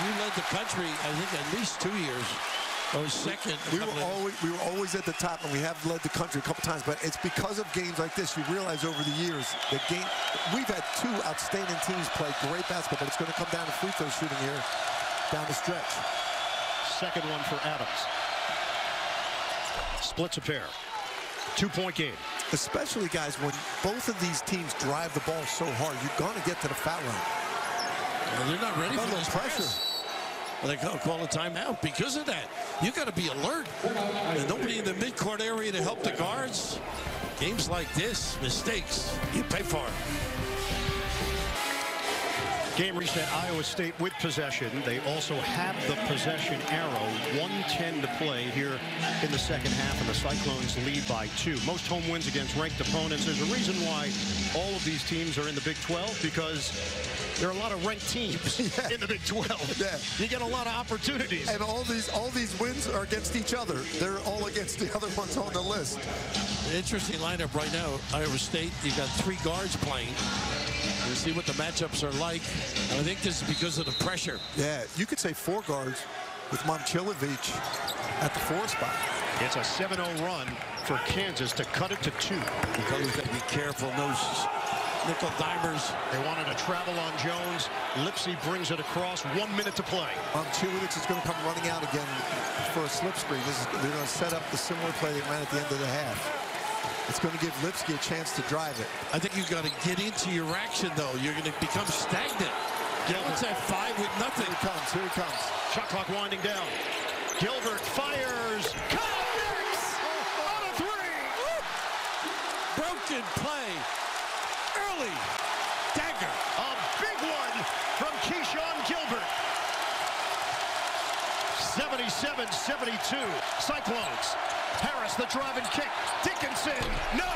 And you led the country, I think, at least two years. Or second. a We were always we were always at the top, and we have led the country a couple times. But it's because of games like this. You realize over the years the game. We've had two outstanding teams play great basketball, but it's going to come down to free throw shooting here down the stretch. Second one for Adams. Splits a pair. Two-point game. Especially guys when both of these teams drive the ball so hard, you're going to get to the foul line. Well, they're not ready for Under this pressure. pressure. They call, call a timeout because of that. You got to be alert. And nobody in the midcourt area to help the guards. Games like this, mistakes, you pay for it. Game reset, Iowa State with possession. They also have the possession arrow. 110 to play here in the second half, and the Cyclones lead by two. Most home wins against ranked opponents. There's a reason why all of these teams are in the Big 12 because there are a lot of ranked teams [LAUGHS] Yeah. in the Big 12. [LAUGHS] Yeah. You get a lot of opportunities. And all these all these wins are against each other. They're all against the [LAUGHS] other ones on the list. Interesting lineup right now. Iowa State, you've got three guards playing. We'll see what the matchups are like. And I think this is because of the pressure. Yeah, you could say four guards with Momcilovic at the four spot. It's a 7-0 run for Kansas to cut it to two. You've got to be careful. No nickel dimers. They wanted to travel on Jones. Lipsey brings it across. One minute to play. Momcilovic is going to come running out again for a slip screen. This is, they're going to set up the similar play they ran at the end of the half. It's going to give Lipsey a chance to drive it. I think you've got to get into your action, though. You're going to become stagnant. What's that five with nothing? Here he comes. Here he comes. Shot clock winding down. Gilbert fires. Connects oh, on a three. Broken play. Early. Dagger. A big one from Keshon Gilbert. 77-72. Cyclones. Harris, the driving kick. Dickinson. No.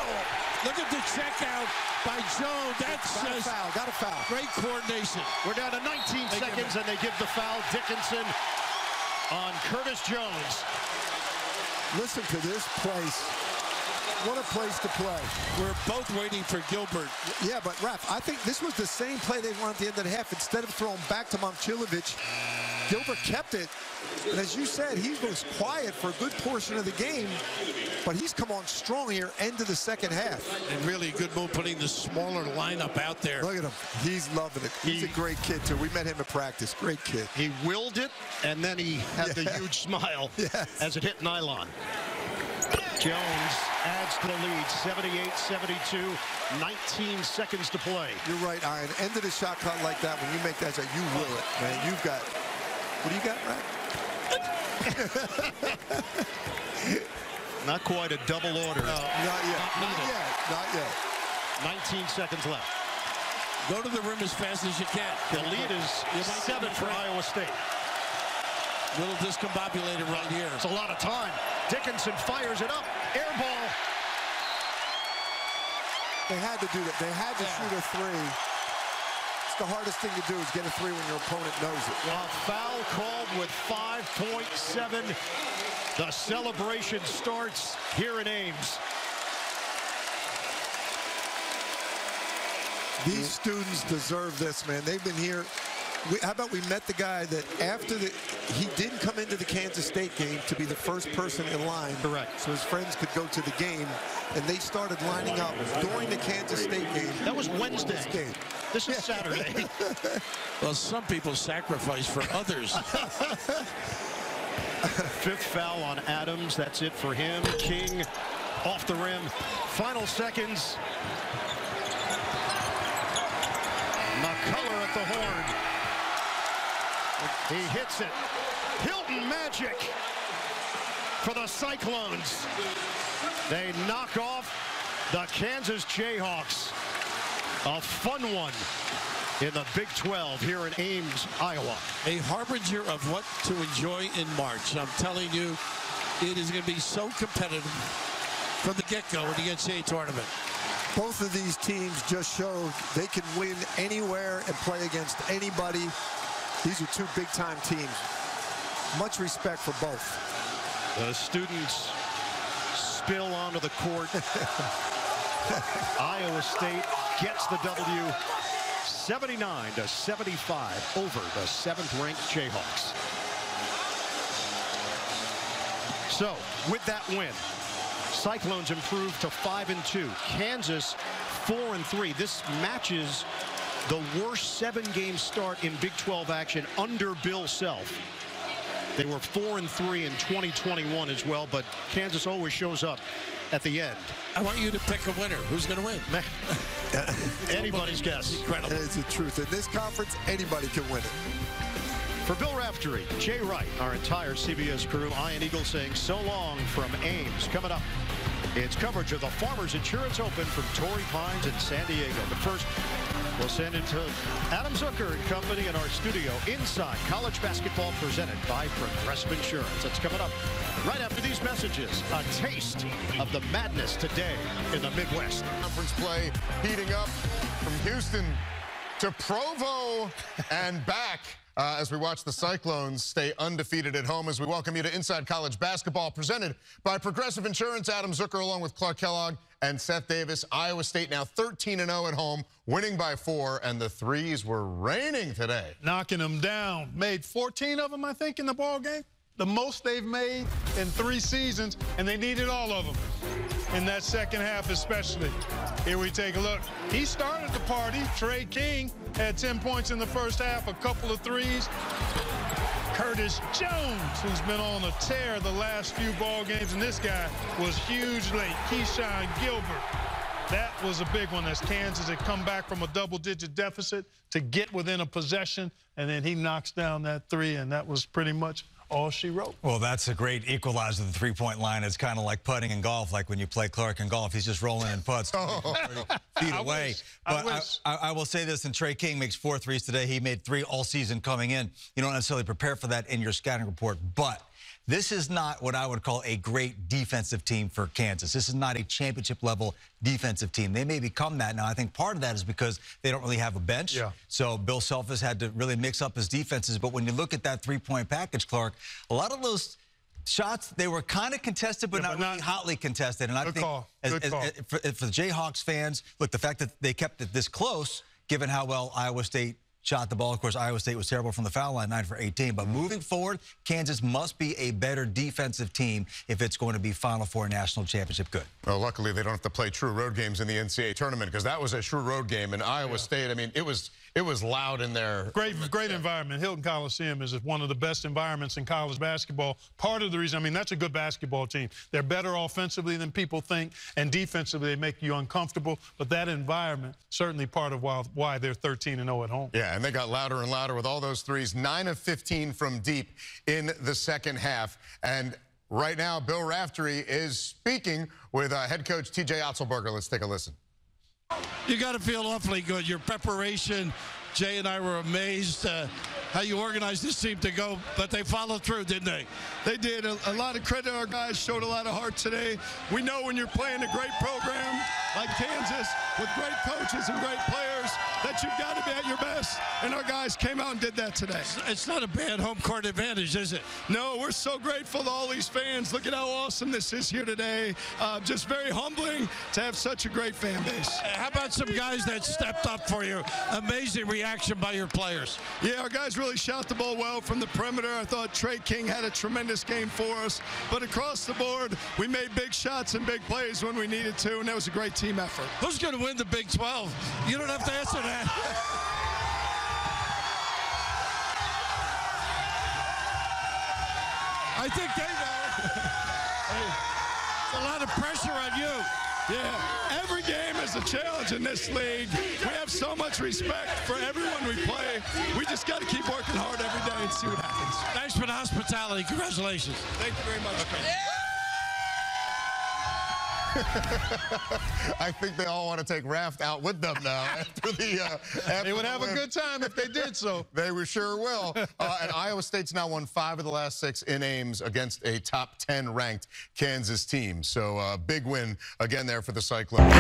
Look at the check out by Jones. That's Got a foul. Got a foul. great coordination. We're down to 19 They seconds, and they give the foul. Dickinson on Curtis Jones. Listen to this place. What a place to play. We're both waiting for Gilbert. Yeah, but Raf, I think this was the same play they won at the end of the half. Instead of throwing back to Momcilovic, Gilbert kept it. And as you said, he was quiet for a good portion of the game, but he's come on strong here, end of the second half. And really a good move putting the smaller lineup out there. Look at him. He's loving it. He's He- a great kid, too. We met him at practice. Great kid. He willed it, and then he had the [LAUGHS] huge smile [LAUGHS] Yes. as it hit nylon. Jones adds to the lead, 78-72, 19 seconds to play. You're right, Iron. End of the shot clock like that, when you make that shot, you will it, man. You've got, what do you got, Raf? [LAUGHS] Not quite a double order. Not yet. Not Not yet. Not yet. 19 seconds left. Go to the rim as fast as you can. The lead is You seven for a Iowa State. Little discombobulated right here. It's a lot of time. Dickinson fires it up. Air ball. They had to do that. They had to Yeah. shoot a three. It's the hardest thing to do is get a three when your opponent knows it. A foul called with 5.7. The celebration starts here in Ames. These students deserve this, man. They've been here. We, how about we met the guy that after the he didn't come into the Kansas State game to be the first person in line. Correct. So his friends could go to the game, and they started lining up during the Kansas State game. That was Wednesday. This game. This is Saturday. [LAUGHS] Well, some people sacrifice for others. [LAUGHS] Fifth foul on Adams. That's it for him. King off the rim. Final seconds. McCullar at the horn. He hits it. Hilton Magic for the Cyclones. They knock off the Kansas Jayhawks. A fun one in the Big 12 here in Ames, Iowa. a harbinger of what to enjoy in March. I'm telling you, it is going to be so competitive from the get-go in the NCAA tournament. Both of these teams just showed they can win anywhere and play against anybody. These are two big-time teams. Much respect for both. The students spill onto the court. [LAUGHS] Iowa State gets the W 79 to 75 over the seventh ranked Jayhawks. So with that win, Cyclones improved to 5 and 2. Kansas 4 and 3. This matches the worst seven game start in Big 12 action under Bill Self. They were 4 and 3 in 2021 as well, but Kansas always shows up at the end. I want you to pick a winner. Who's going to win? [LAUGHS] Anybody's guess. Incredible. It's the truth. In this conference, anybody can win it. For Bill Raftery, Jay Wright, our entire CBS crew, Ian Eagle saying so long from Ames. Coming up, it's coverage of the Farmers Insurance Open from Torrey Pines in San Diego. The first, We'll send it to Adam Zucker and company in our studio inside college basketball presented by Progressive Insurance. That's coming up right after these messages. A taste of the madness today in the Midwest. Conference play heating up from Houston to Provo and back. Uh, as we watch the Cyclones stay undefeated at home as we welcome you to Inside College Basketball presented by Progressive Insurance. Adam Zucker along with Clark Kellogg and Seth Davis. Iowa State now 13-0 at home, winning by four, and the threes were raining today. Knocking them down. Made 14 of them, I think, in the ball game. The most they've made in three seasons, and they needed all of them in that second half especially. Here we take a look. He started the party. Tre King had 10 points in the first half, a couple of threes. Curtis Jones, who's been on a tear the last few ball games, and this guy was huge late. Keshon Gilbert. That was a big one as Kansas had come back from a double-digit deficit to get within a possession, and then he knocks down that three, and that was pretty much all she wrote. Well, that's a great equalizer. The three-point line It's kind of like putting in golf, like when you play Clark in golf. He's just rolling in putts [LAUGHS] oh. feet away. Wish. But I, I, I, will say this, and Tre King makes four threes today. He made three all season coming in. You don't necessarily prepare for that in your scouting report, but – this is not what I would call a great defensive team for Kansas. This is not a championship level defensive team. They may become that now. I think part of that is because they don't really have a bench. Yeah. So Bill Self has had to really mix up his defenses. But when you look at that three-point package, Clark, a lot of those shots they were kind of contested, but, yeah, not, but not really hotly contested. And I think. As, as, as, for, for the Jayhawks fans, look, the fact that they kept it this close, given how well Iowa State shot the ball. Of course, Iowa State was terrible from the foul line, 9 for 18. But moving forward, Kansas must be a better defensive team if it's going to be Final Four national championship good. Well, luckily, they don't have to play true road games in the NCAA tournament because that was a true road game. And Iowa yeah. State, I mean, it was it was loud in there. Great, great environment. Hilton Coliseum is one of the best environments in college basketball. Part of the reason, I mean, that's a good basketball team. They're better offensively than people think, and defensively they make you uncomfortable. But that environment certainly part of why, why they're 13 and 0 at home. Yeah, and they got louder and louder with all those threes. Nine of 15 from deep in the second half, and. Right now, Bill Raftery is speaking with uh, head coach T.J. Otzelberger. Let's take a listen. You got to feel awfully good. Your preparation, Jay and I were amazed uh, how you organized this team to go, but they followed through, didn't they? They did. A, a, lot of credit. Our guys showed a lot of heart today. We know when you're playing a great program like Kansas with great coaches and great players that you've got to be at your best. And our guys came out and did that today. It's not a bad home court advantage, is it? No, we're so grateful to all these fans. Look at how awesome this is here today. Uh, just very humbling to have such a great fan base. How about some guys that stepped up for you? Amazing reaction by your players. Yeah, our guys really shot the ball well from the perimeter. I thought Tre King had a tremendous game for us. But across the board, we made big shots and big plays when we needed to, and that was a great team effort. Who's going to win the Big 12? You don't have to answer that. [LAUGHS] I think they know. hey, a lot of pressure on you. Yeah, every game is a challenge in this league. We have so much respect for everyone we play. We just got to keep working hard every day and see what happens. Thanks for the hospitality. Congratulations. Thank you very much. Okay. [LAUGHS] I think they all want to take Raft out with them now [LAUGHS] after the. Uh, after they would have a good time if they did so. [LAUGHS] they were sure will. Uh, and Iowa State's now won five of the last six in Ames against a top 10 ranked Kansas team. So uh, big win again there for the Cyclones.